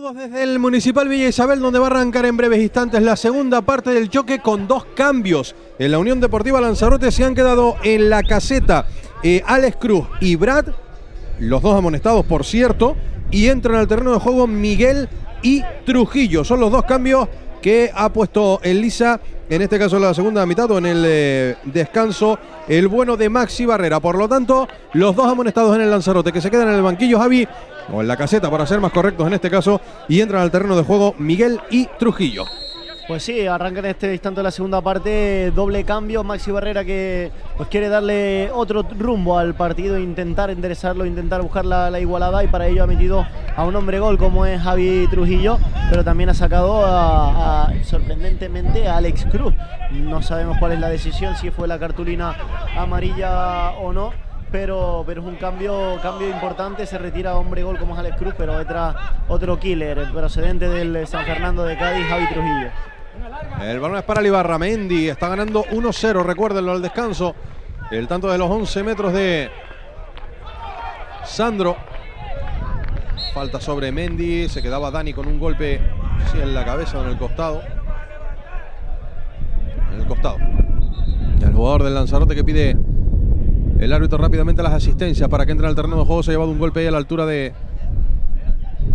Desde el Municipal Villa Isabel, donde va a arrancar en breves instantes la segunda parte del choque con dos cambios. En la Unión Deportiva Lanzarote se han quedado en la caseta eh, Alex Cruz y Brad, los dos amonestados por cierto, y entran al terreno de juego Miguel y Trujillo. Son los dos cambios que ha puesto en lisa, en este caso la segunda mitad o en el eh, descanso, el bueno de Maxi Barrera. Por lo tanto, los dos amonestados en el Lanzarote que se quedan en el banquillo, Javi, o en la caseta para ser más correctos en este caso, y entran al terreno de juego Miguel y Trujillo. Pues sí, arranca en este instante la segunda parte, doble cambio, Maxi Barrera que pues quiere darle otro rumbo al partido, intentar enderezarlo, intentar buscar la, igualada y para ello ha metido a un hombre gol como es Javi Trujillo, pero también ha sacado a, sorprendentemente a Alex Cruz. No sabemos cuál es la decisión, si fue la cartulina amarilla o no. Pero, pero es un cambio, cambio importante, se retira hombre gol como Alex Cruz, pero entra otro killer, procedente del San Fernando de Cádiz, Javi Trujillo. El balón es para Libarra. Mendy está ganando 1-0. Recuérdenlo al descanso. El tanto de los 11 metros de Sandro. Falta sobre Mendy. Se quedaba Dani con un golpe en la cabeza o en el costado. En el costado. El jugador del Lanzarote que pide el árbitro rápidamente las asistencias para que entre al terreno de juego. Se ha llevado un golpe ahí a la altura de,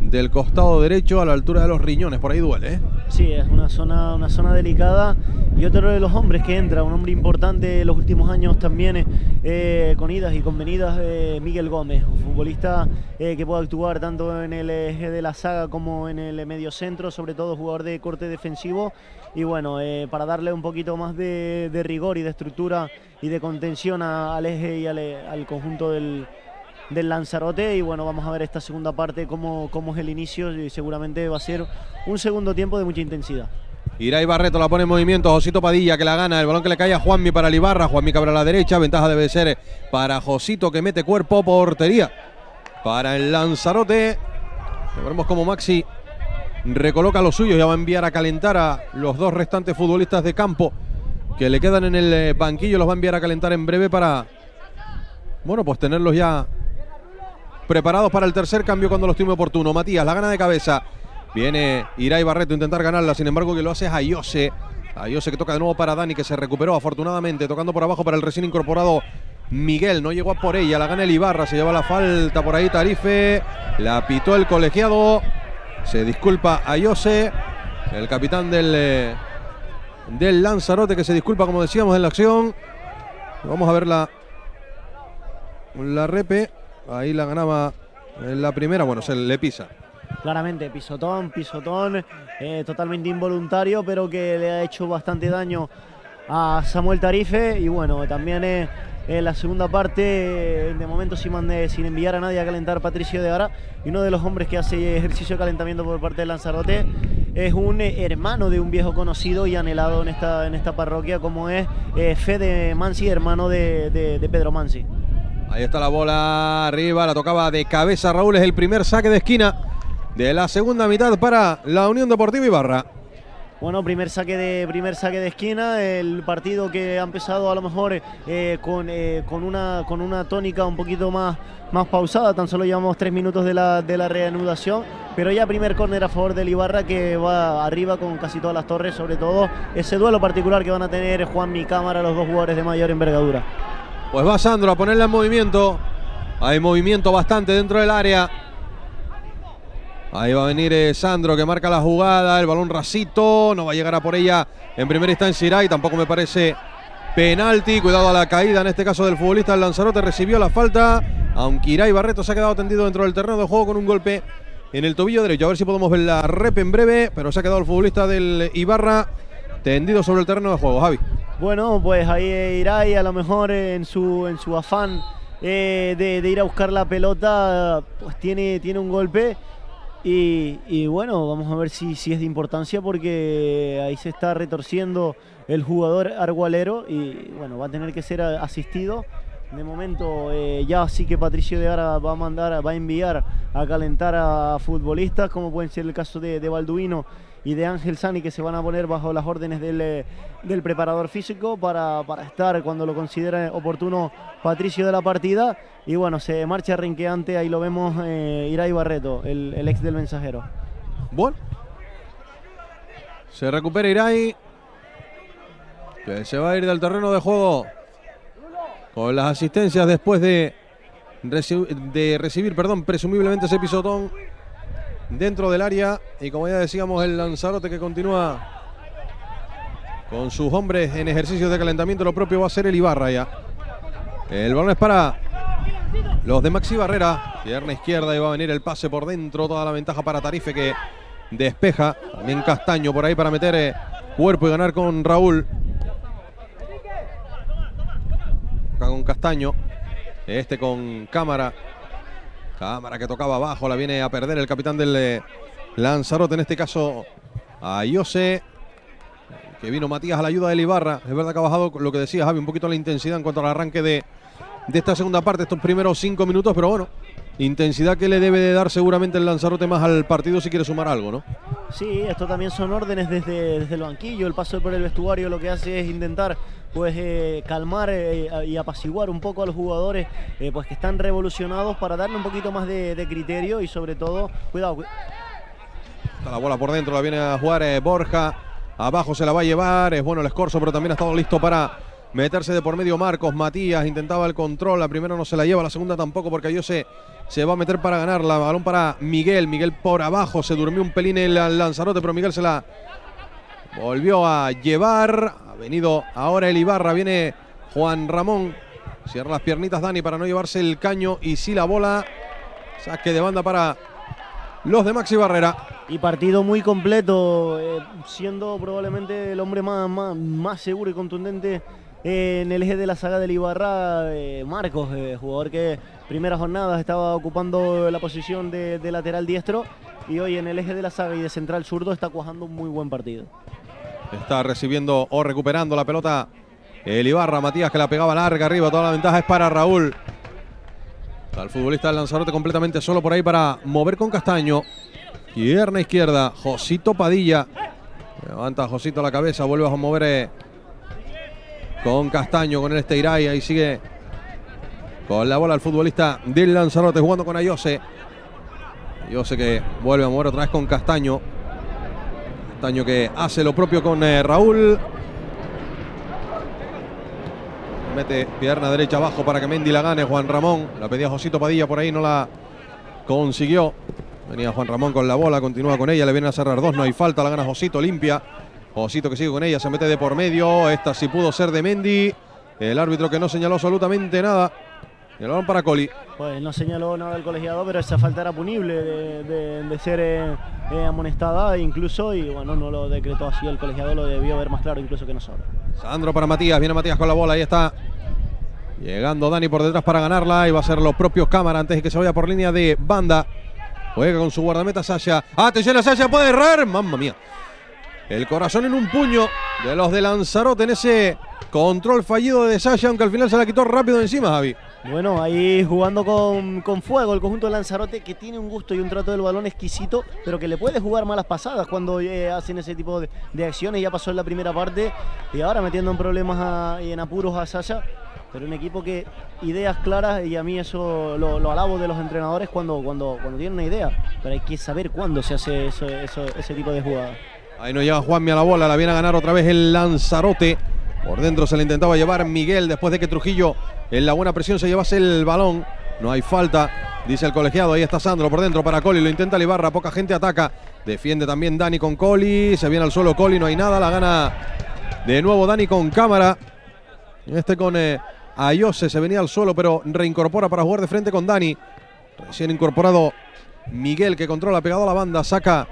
del costado derecho a la altura de los riñones. Por ahí duele, ¿eh? Sí, es una zona, una zona delicada. Y otro de los hombres que entra, un hombre importante en los últimos años también, eh, con idas y con venidas, eh, Miguel Gómez, un futbolista eh, que puede actuar tanto en el eje de la saga como en el medio centro, sobre todo jugador de corte defensivo. Y bueno, para darle un poquito más de, rigor y de estructura y de contención al eje y al conjunto del, Lanzarote y bueno, vamos a ver esta segunda parte cómo, cómo es el inicio y seguramente va a ser un segundo tiempo de mucha intensidad. Irai Barreto la pone en movimiento, Josito Padilla que la gana, el balón que le cae a Juanmi para Libarra, Juanmi cabra a la derecha, ventaja debe ser para Josito que mete cuerpo, portería para el Lanzarote. Veremos cómo Maxi recoloca lo suyo, ya va a enviar a calentar a los dos restantes futbolistas de campo que le quedan en el eh, banquillo, los va a enviar a calentar en breve para, bueno, pues tenerlos ya preparados para el tercer cambio cuando lo estime oportuno. Matías, la gana de cabeza. Viene Irai Barreto a intentar ganarla, sin embargo que lo hace Ayose. Ayose que toca de nuevo para Dani, que se recuperó afortunadamente, tocando por abajo para el recién incorporado Miguel. No llegó a por ella, la gana el Ibarra, se lleva la falta por ahí Tarife. La pitó el colegiado. Se disculpa Ayose, el capitán del, eh, del Lanzarote, que se disculpa, como decíamos, en la acción. Vamos a ver la, la repe. Ahí la ganaba en la primera, bueno, se le pisa. Claramente, pisotón, pisotón, eh, totalmente involuntario, pero que le ha hecho bastante daño a Samuel Tarife. Y bueno, también en la segunda parte, de momento sin, sin enviar a nadie a calentar Patricio de Ara. Y uno de los hombres que hace ejercicio de calentamiento por parte de Lanzarote es un hermano de un viejo conocido y anhelado en esta, en esta parroquia, como es eh, Fede Mansi, hermano de, de Pedro Mansi. Ahí está la bola arriba, la tocaba de cabeza Raúl, es el primer saque de esquina de la segunda mitad para la Unión Deportiva Ibarra. Bueno, primer saque de primer saque de esquina, el partido que ha empezado a lo mejor eh, con, eh, con, una, con una tónica un poquito más, más pausada, tan solo llevamos tres minutos de la, de la reanudación, pero ya primer córner a favor del Ibarra que va arriba con casi todas las torres, sobre todo ese duelo particular que van a tener Juan Mi Cámara, los dos jugadores de mayor envergadura. Pues va Sandro a ponerla en movimiento. Hay movimiento bastante dentro del área. Ahí va a venir eh, Sandro que marca la jugada. El balón racito. No va a llegar a por ella en primera instancia Irai. Tampoco me parece penalti. Cuidado a la caída en este caso del futbolista. El Lanzarote recibió la falta. Aunque Irai Barreto se ha quedado tendido dentro del terreno de juego con un golpe en el tobillo derecho. A ver si podemos ver la rep en breve. Pero se ha quedado el futbolista del Ibarra tendido sobre el terreno de juego. Javi. Bueno, pues ahí irá y a lo mejor en su, en su afán eh, de, ir a buscar la pelota, pues tiene, tiene un golpe. Y, bueno, vamos a ver si, si es de importancia porque ahí se está retorciendo el jugador argualero y bueno, va a tener que ser asistido. De momento eh, ya sí que Patricio de Ara va a mandar, va a enviar a calentar a futbolistas, como puede ser el caso de, de Balduino y de Ángel Sani que se van a poner bajo las órdenes del, eh, preparador físico para, estar cuando lo considere oportuno Patricio de la partida. Y bueno, se marcha rinqueante, ahí lo vemos, eh, Irai Barreto, el, ex del mensajero. Bueno. Se recupera Irai. Que se va a ir del terreno de juego con las asistencias después de, de recibir, perdón, presumiblemente ese pisotón dentro del área. Y como ya decíamos, el Lanzarote que continúa con sus hombres en ejercicio de calentamiento. Lo propio va a ser el Ibarra ya. El balón es para los de Maxi Barrera. Pierna izquierda y va a venir el pase por dentro. Toda la ventaja para Tarife que despeja. También Castaño por ahí para meter eh, cuerpo y ganar con Raúl. Acá con Castaño. Este con cámara. Cámara que tocaba abajo. La viene a perder el capitán del eh, Lanzarote. En este caso a Yose. Que vino Matías a la ayuda de Ibarra. Es verdad que ha bajado lo que decía Javi, un poquito la intensidad en cuanto al arranque de, de esta segunda parte, estos primeros cinco minutos, pero bueno, intensidad que le debe de dar seguramente el Lanzarote más al partido si quiere sumar algo, ¿no? Sí, esto también son órdenes desde, desde el banquillo, el paso por el vestuario lo que hace es intentar pues eh, calmar eh, y apaciguar un poco a los jugadores eh, pues que están revolucionados para darle un poquito más de, criterio y sobre todo, cuidado. La bola por dentro la viene a jugar Borja, abajo se la va a llevar, es bueno el escorzo, pero también ha estado listo para meterse de por medio Marcos, Matías intentaba el control, la primera no se la lleva, la segunda tampoco porque yo se, va a meter para ganarla, balón para Miguel, Miguel por abajo, se durmió un pelín el Lanzarote, pero Miguel se la volvió a llevar, ha venido ahora el Ibarra, viene Juan Ramón, cierra las piernitas Dani para no llevarse el caño y si la bola, saque de banda para los de Maxi Barrera. Y partido muy completo, eh, siendo probablemente el hombre más, más, más seguro y contundente en el eje de la saga del Ibarra, eh, Marcos, eh, jugador que primera jornada estaba ocupando la posición de, lateral diestro y hoy en el eje de la saga y de central zurdo está cuajando un muy buen partido. Está recibiendo o recuperando la pelota el Ibarra, Matías que la pegaba larga arriba, toda la ventaja es para Raúl. Está el futbolista del Lanzarote completamente solo por ahí para mover con Castaño. Pierna izquierda, Josito Padilla. Levanta Josito la cabeza, vuelve a mover eh, con Castaño, con el Esteiray. Ahí sigue con la bola el futbolista del Lanzarote jugando con Ayose. Ayose que vuelve a mover otra vez con Castaño. Castaño que hace lo propio con eh, Raúl. Mete pierna derecha abajo para que Mendy la gane. Juan Ramón. La pedía Josito Padilla por ahí, no la consiguió. Venía Juan Ramón con la bola, continúa con ella, le viene a cerrar dos, no hay falta, la gana Josito, limpia. Osito que sigue con ella, se mete de por medio. Esta sí pudo ser de Mendy. El árbitro que no señaló absolutamente nada. El balón para Coli. Pues no señaló nada el colegiado, pero esa falta era punible de, ser eh, eh, amonestada incluso. Y bueno, no lo decretó así el colegiado, lo debió ver más claro incluso que nosotros. Sandro para Matías, viene Matías con la bola, ahí está. Llegando Dani por detrás para ganarla y va a ser los propios cámaras antes de que se vaya por línea de banda. Juega con su guardameta Sasha. Atención a Sasha, puede errar. Mamma mía. El corazón en un puño de los de Lanzarote en ese control fallido de Sasha, aunque al final se la quitó rápido encima, Javi. Bueno, ahí jugando con, fuego el conjunto de Lanzarote que tiene un gusto y un trato del balón exquisito, pero que le puede jugar malas pasadas cuando eh, hacen ese tipo de, acciones. Ya pasó en la primera parte y ahora metiendo en problemas y en apuros a Sasha. Pero un equipo que ideas claras y a mí eso lo, alabo de los entrenadores cuando, cuando, cuando tienen una idea. Pero hay que saber cuándo se hace ese tipo de jugadas. Ahí no llega Juanmi a la bola, la viene a ganar otra vez el Lanzarote. Por dentro se le intentaba llevar Miguel después de que Trujillo en la buena presión se llevase el balón. No hay falta, dice el colegiado. Ahí está Sandro por dentro para Coli. Lo intenta Libarra, poca gente ataca. Defiende también Dani con Coli. Se viene al suelo Coli, no hay nada. La gana de nuevo Dani con cámara. Este con eh, Ayose se venía al suelo, pero reincorpora para jugar de frente con Dani. Recién incorporado Miguel que controla pegado a la banda. Saca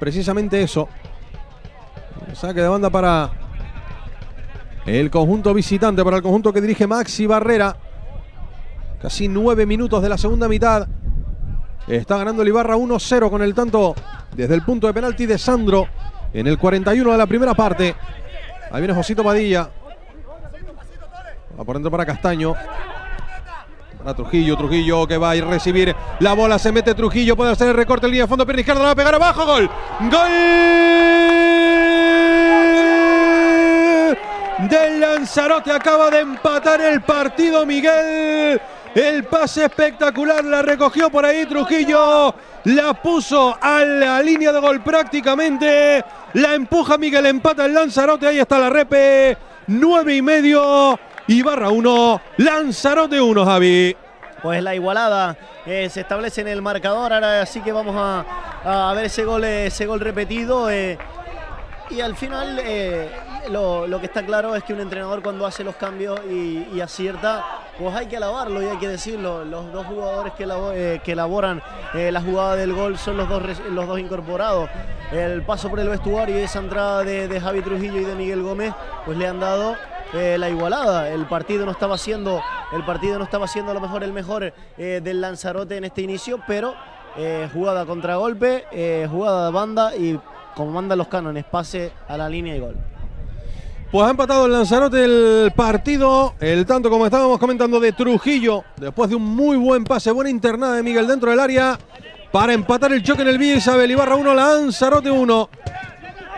precisamente eso. Saque de banda para el conjunto visitante, para el conjunto que dirige Maxi Barrera. Casi nueve minutos de la segunda mitad. Está ganando el Ibarra 1-0 con el tanto desde el punto de penalti de Sandro en el 41 de la primera parte. Ahí viene Josito Padilla. Va por dentro para Castaño. Para Trujillo, Trujillo que va a ir a recibir la bola, se mete Trujillo, puede hacer el recorte en línea de fondo, pierna izquierda, la va a pegar abajo, gol. ¡Gol! Del Lanzarote. Acaba de empatar el partido Miguel El pase espectacular, la recogió por ahí Trujillo, la puso a la línea de gol prácticamente. La empuja Miguel, empata el Lanzarote, ahí está la repe. Nueve y medio, Ibarra uno, Lanzarote uno, Javi. Pues la igualada eh, se establece en el marcador, ahora sí que vamos a, ver ese gol, ese gol repetido. Eh, y al final eh, lo, que está claro es que un entrenador cuando hace los cambios y, acierta, pues hay que alabarlo y hay que decirlo. Los dos jugadores que, eh, elaboran eh, la jugada del gol son los dos, los dos incorporados. El paso por el vestuario y esa entrada de, Javi Trujillo y de Miguel Gómez, pues le han dado la igualada. El partido no estaba siendo, el partido no estaba a lo mejor el mejor del Lanzarote en este inicio, pero jugada contra golpe, jugada de banda y como mandan los cánones, pase a la línea y gol. Pues ha empatado el Lanzarote del partido, el tanto como estábamos comentando de Trujillo, después de un muy buen pase, buena internada de Miguel dentro del área, para empatar el choque en el Villa Isabel Ibarra 1, Lanzarote 1.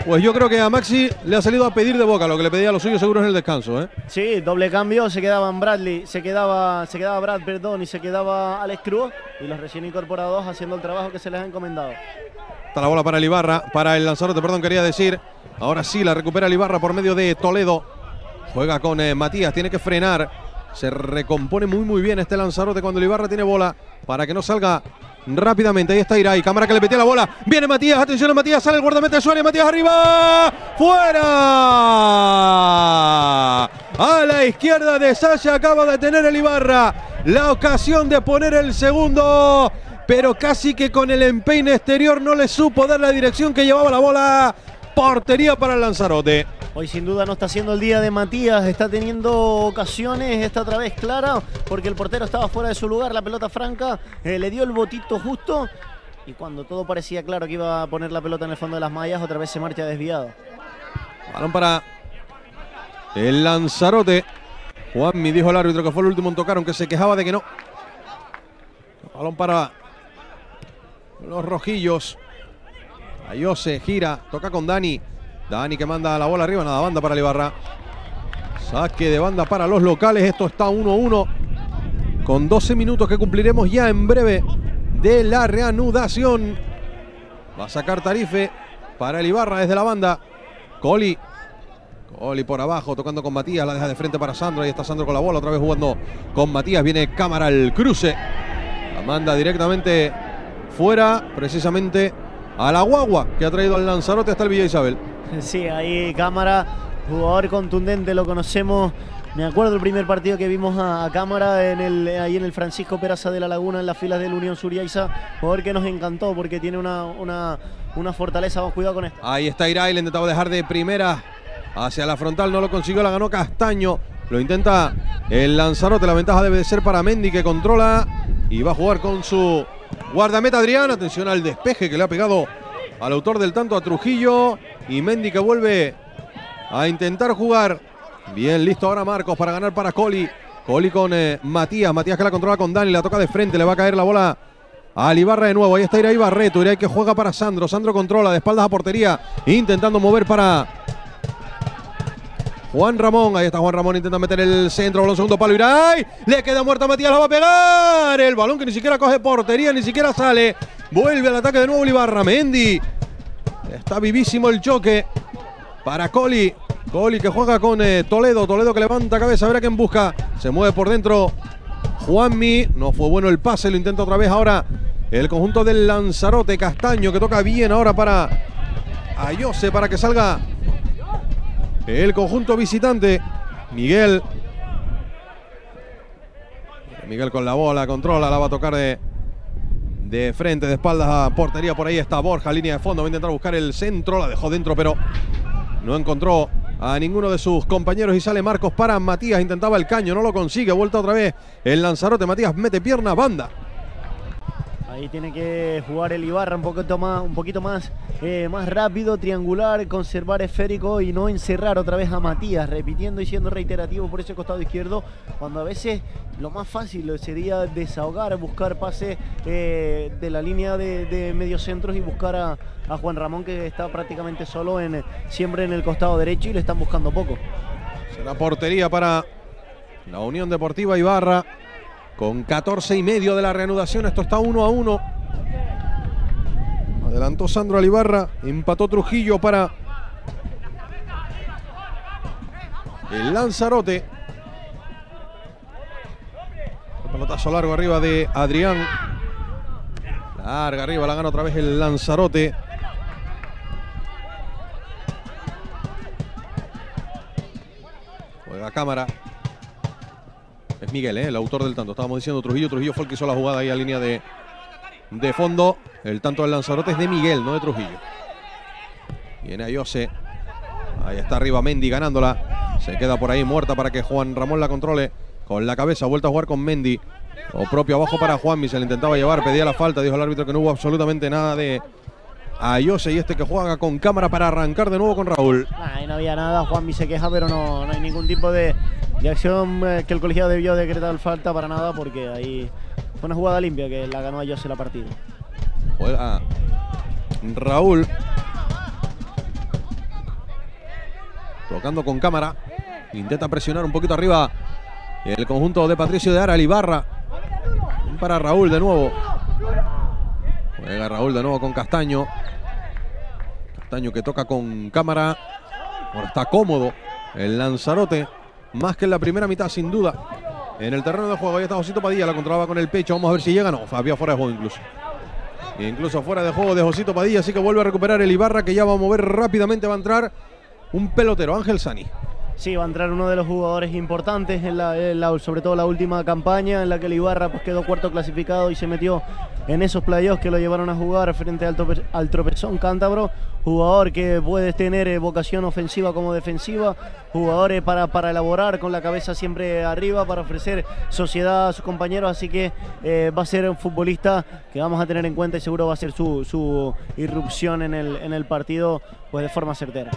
Pues yo creo que a Maxi le ha salido a pedir de boca lo que le pedía a los suyos seguro en el descanso, ¿eh? Sí, doble cambio, se quedaban Bradley, se quedaba, se quedaba Brad, perdón, y se quedaba Alex Cruz y los recién incorporados haciendo el trabajo que se les ha encomendado. Está la bola para el Ibarra, para el Lanzarote, perdón, quería decir. Ahora sí la recupera el Ibarra por medio de Toledo. Juega con eh, Matías, tiene que frenar. Se recompone muy muy bien este Lanzarote cuando el Ibarra tiene bola para que no salga rápidamente. Ahí está Irai, cámara que le metía la bola. Viene Matías, atención a Matías, sale el guardameta de Suárez, Matías arriba. ¡Fuera! A la izquierda de Sasha acaba de tener el Ibarra la ocasión de poner el segundo pero casi que con el empeine exterior no le supo dar la dirección que llevaba la bola. Portería para el Lanzarote. Hoy sin duda no está siendo el día de Matías, está teniendo ocasiones, está otra vez clara, porque el portero estaba fuera de su lugar, la pelota franca, eh, le dio el botito justo y cuando todo parecía claro que iba a poner la pelota en el fondo de las mallas, otra vez se marcha desviado. Balón para el Lanzarote. Juanmi dijo el árbitro que fue el último en tocar, aunque se quejaba de que no. Balón para los rojillos. Ayose gira, toca con Dani. Dani que manda la bola arriba, nada, banda para Libarra. Saque de banda para los locales. Esto está 1-1 con 12 minutos que cumpliremos ya en breve de la reanudación. Va a sacar Tarife para el Ibarra desde la banda. Coli. Coli por abajo, tocando con Matías. La deja de frente para Sandro. Ahí está Sandro con la bola, otra vez jugando con Matías. Viene cámara al cruce. La manda directamente fuera precisamente a la guagua que ha traído al Lanzarote hasta el Villa Isabel. *laughs* Sí, ahí cámara, jugador contundente, lo conocemos. Me acuerdo el primer partido que vimos a, cámara en el, ahí en el Francisco Peraza de la Laguna, en las filas del Unión Suriaiza. Jugador que nos encantó porque tiene una, una, una fortaleza. Vamos, cuidado con esto. Ahí está Irai, le intentaba dejar de primera hacia la frontal, no lo consiguió, la ganó Castaño. Lo intenta el Lanzarote, la ventaja debe de ser para Mendy que controla y va a jugar con su Guardameta Adrián, atención al despeje que le ha pegado al autor del tanto a Trujillo. Y Mendy que vuelve a intentar jugar. Bien, listo ahora Marcos para ganar para Coli. Coli con eh, Matías. Matías que la controla con Dani. La toca de frente. Le va a caer la bola a Ibarra de nuevo. Ahí está Irai Barreto. Irai que juega para Sandro. Sandro controla de espaldas a portería. Intentando mover para Juan Ramón, ahí está Juan Ramón, intenta meter el centro, balón segundo palo, Irai, le queda muerta Matías, la va a pegar, el balón que ni siquiera coge portería, ni siquiera sale, vuelve al ataque de nuevo Olivar Mendy, está vivísimo el choque para Coli, Coli que juega con eh, Toledo, Toledo que levanta cabeza, a ver a quién busca, se mueve por dentro Juanmi, no fue bueno el pase, lo intenta otra vez ahora el conjunto del Lanzarote, Castaño que toca bien ahora para Ayose para que salga el conjunto visitante. Miguel. Miguel con la bola, controla, la va a tocar de, de frente, de espaldas a portería. Por ahí está Borja, línea de fondo. Va a intentar buscar el centro, la dejó dentro, pero no encontró a ninguno de sus compañeros y sale Marcos para Matías. Intentaba el caño, no lo consigue. Vuelta otra vez el Lanzarote. Matías mete pierna, banda. Ahí tiene que jugar el Ibarra un poquito más, un poquito más, eh, más rápido, triangular, conservar esférico y no encerrar otra vez a Matías, repitiendo y siendo reiterativo por ese costado izquierdo, cuando a veces lo más fácil sería desahogar, buscar pase eh, de la línea de, de mediocentros y buscar a, Juan Ramón que está prácticamente solo siempre en el costado derecho y le están buscando poco. Será portería para la Unión Deportiva Ibarra Con 14 y medio de la reanudación, esto está 1 a 1. Adelantó Sandro Alibarra, empató Trujillo para el Lanzarote. El pelotazo largo arriba de Adrián. Larga arriba, la gana otra vez el Lanzarote. Juega cámara. Es Miguel, ¿eh? el autor del tanto. Estábamos diciendo Trujillo. Trujillo fue el que hizo la jugada ahí a línea de, de fondo. El tanto del Lanzarote es de Miguel, no de Trujillo. Viene Ayose. Ahí está arriba Mendy ganándola. Se queda por ahí muerta para que Juan Ramón la controle. Con la cabeza, vuelta a jugar con Mendy. O propio abajo para Juanmi. Se le intentaba llevar, pedía la falta. Dijo el árbitro que no hubo absolutamente nada de Ayose. Y este que juega con cámara para arrancar de nuevo con Raúl. Ahí no había nada. Juanmi se queja, pero no, no hay ningún tipo de, de acción eh, que el colegiado debió decretar falta para nada. Porque ahí fue una jugada limpia que la ganó Ayose la partida. Juega Raúl. Tocando con cámara. Intenta presionar un poquito arriba el conjunto de Patricio de Ara, Ibarra. Para Raúl de nuevo. Juega Raúl de nuevo con Castaño. Castaño que toca con cámara. Ahora está cómodo el Lanzarote. Más que en la primera mitad, sin duda. En el terreno de juego, ahí está Josito Padilla, la controlaba con el pecho. Vamos a ver si llega. No, había fuera de juego incluso. Incluso fuera de juego de Josito Padilla, así que vuelve a recuperar el Ibarra que ya va a mover rápidamente. Va a entrar un pelotero, Ángel Sani. Sí, va a entrar uno de los jugadores importantes, en la, sobre todo la última campaña en la que el Ibarra pues, quedó cuarto clasificado y se metió en esos playoffs que lo llevaron a jugar frente al tropezón cántabro. Jugador que puede tener eh, vocación ofensiva como defensiva, jugadores para, para elaborar con la cabeza siempre arriba, para ofrecer sociedad a sus compañeros, así que eh, va a ser un futbolista que vamos a tener en cuenta y seguro va a ser su, su irrupción en el, en el partido pues, de forma certera.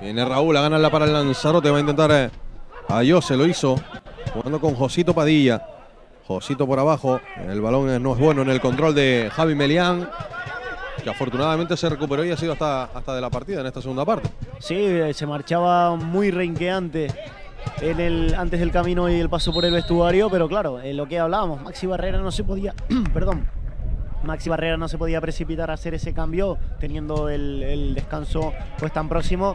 Viene Raúl a ganarla para el Lanzarote. Va a intentar eh, a se lo hizo. Jugando con Josito Padilla. Josito por abajo. El balón no es bueno en el control de Javi Melián. Que afortunadamente se recuperó y ha sido hasta, hasta de la partida en esta segunda parte. Sí, eh, se marchaba muy reinqueante en el, antes del camino y el paso por el vestuario. Pero claro, en lo que hablábamos, Maxi Barrera no se podía. *clears throat* perdón Maxi Barrera no se podía precipitar a hacer ese cambio teniendo el, descanso pues tan próximo.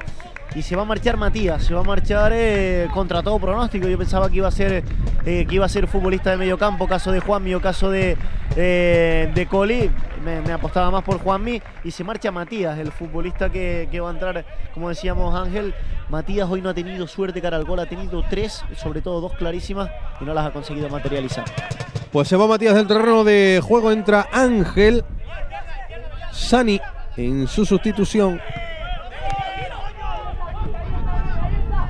Y se va a marchar Matías, se va a marchar eh, contra todo pronóstico. Yo pensaba que iba a ser eh, que iba a ser futbolista de medio campo, caso de Juanmi o caso de, eh, de Coli. Me, me, apostaba más por Juanmi. Y se marcha Matías, el futbolista que, que va a entrar, como decíamos Ángel. Matías hoy no ha tenido suerte cara al gol, ha tenido tres, sobre todo dos clarísimas, y no las ha conseguido materializar. Pues se va Matías del terreno de juego, entra Ángel Sani en su sustitución.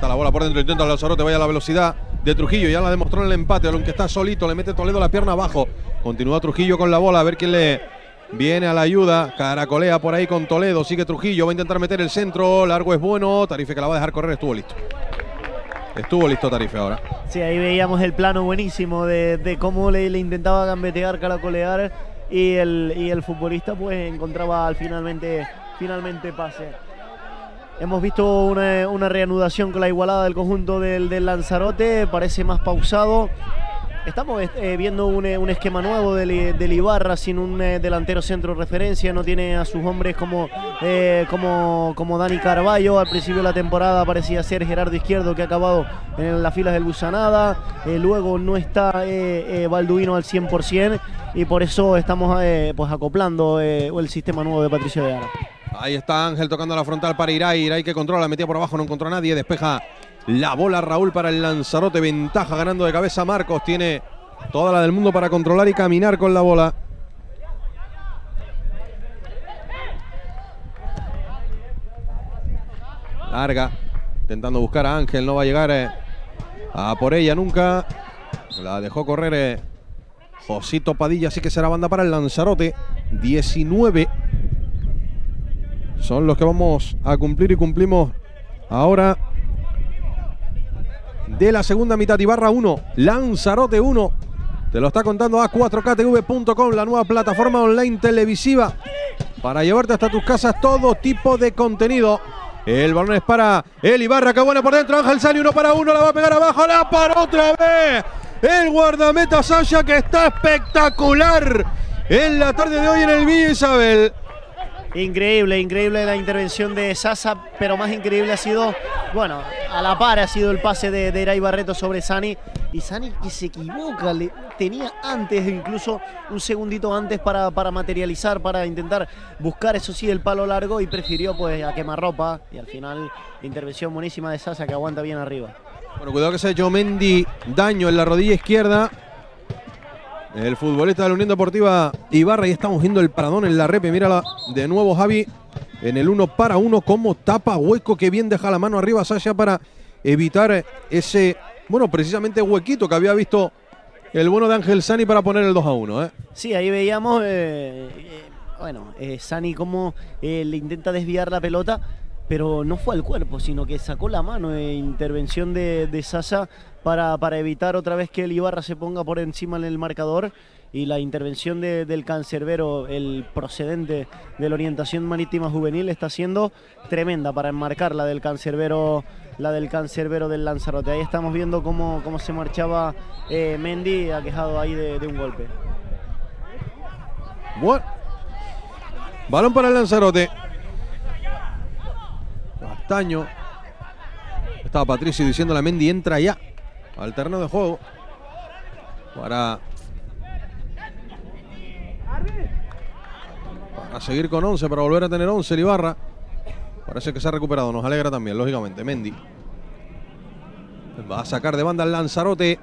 La bola por dentro, intenta Lanzarote, vaya la velocidad de Trujillo, ya la demostró en el empate, aunque está solito, le mete Toledo la pierna abajo. Continúa Trujillo con la bola, a ver quién le viene a la ayuda. Caracolea por ahí con Toledo, sigue Trujillo, va a intentar meter el centro, largo es bueno, Tarife que la va a dejar correr, estuvo listo. Estuvo listo Tarife ahora. Sí, ahí veíamos el plano buenísimo de, cómo le, le, intentaba gambetear, caracolear y el, y el futbolista pues encontraba al finalmente, finalmente pase. Hemos visto una, reanudación con la igualada del conjunto del, Lanzarote, parece más pausado. Estamos eh, viendo un, un, esquema nuevo del, Ibarra sin un eh, delantero centro referencia, no tiene a sus hombres como, eh, como, Dani Carballo. Al principio de la temporada parecía ser Gerardo Izquierdo que ha acabado en las filas del Busanada. Eh, luego no está Balduino al 100% y por eso estamos pues acoplando el sistema nuevo de Patricio de Ara. Ahí está Ángel tocando la frontal para Irai. Irai que controla, metía por abajo, no encontró a nadie. Despeja la bola Raúl para el Lanzarote. Ventaja ganando de cabeza Marcos. Tiene toda la del mundo para controlar y caminar con la bola. Larga. Intentando buscar a Ángel. No va a llegar eh, a por ella nunca. La dejó correr eh, Josito Padilla. Así que será banda para el Lanzarote. 19. Son los que vamos a cumplir y cumplimos ahora de la segunda mitad. Ibarra 1, Lanzarote 1. Te lo está contando a4ktv.com, la nueva plataforma online televisiva para llevarte hasta tus casas todo tipo de contenido. El balón es para el Ibarra, que buena por dentro. Ángel Sani, uno para uno, la va a pegar abajo, la para otra vez. el guardameta Sasha que está espectacular en la tarde de hoy en el Villa Isabel. Increíble, increíble la intervención de Sasa, pero más increíble ha sido, bueno, a la par ha sido el pase de, de Barreto sobre Sani. Y Sani que se equivoca, le, tenía antes, incluso un segundito antes para, para materializar, para intentar buscar, eso sí, el palo largo y prefirió pues a quemarropa. Y al final, intervención buenísima de Sasa que aguanta bien arriba. Bueno, cuidado que se ha hecho Mendy daño en la rodilla izquierda. El futbolista de la Unión Deportiva Ibarra y estamos viendo el paradón en la repe. Mírala de nuevo Javi en el uno para uno como tapa hueco que bien deja la mano arriba Sasha para evitar ese, bueno, precisamente huequito que había visto el bueno de Ángel Sani para poner el 2 a 1. ¿eh? Sí, ahí veíamos, eh, eh, bueno, eh, Sani como eh, le intenta desviar la pelota, pero no fue al cuerpo, sino que sacó la mano. Intervención de, de Sasa para, para, evitar otra vez que el Ibarra se ponga por encima en el marcador. Y la intervención de, del cancerbero, el procedente de la orientación marítima juvenil, está siendo tremenda para enmarcar la del cancerbero, la del cancerbero del Lanzarote. Ahí estamos viendo cómo, cómo se marchaba eh, Mendy, aquejado ahí de, de un golpe. Bueno. Balón para el Lanzarote. Castaño. Estaba Patricio diciendo a Mendy entra ya al terreno de juego. Para, para seguir con 11, para volver a tener 11 el Ibarra. Parece que se ha recuperado, nos alegra también, lógicamente. Mendy. Va a sacar de banda el Lanzarote.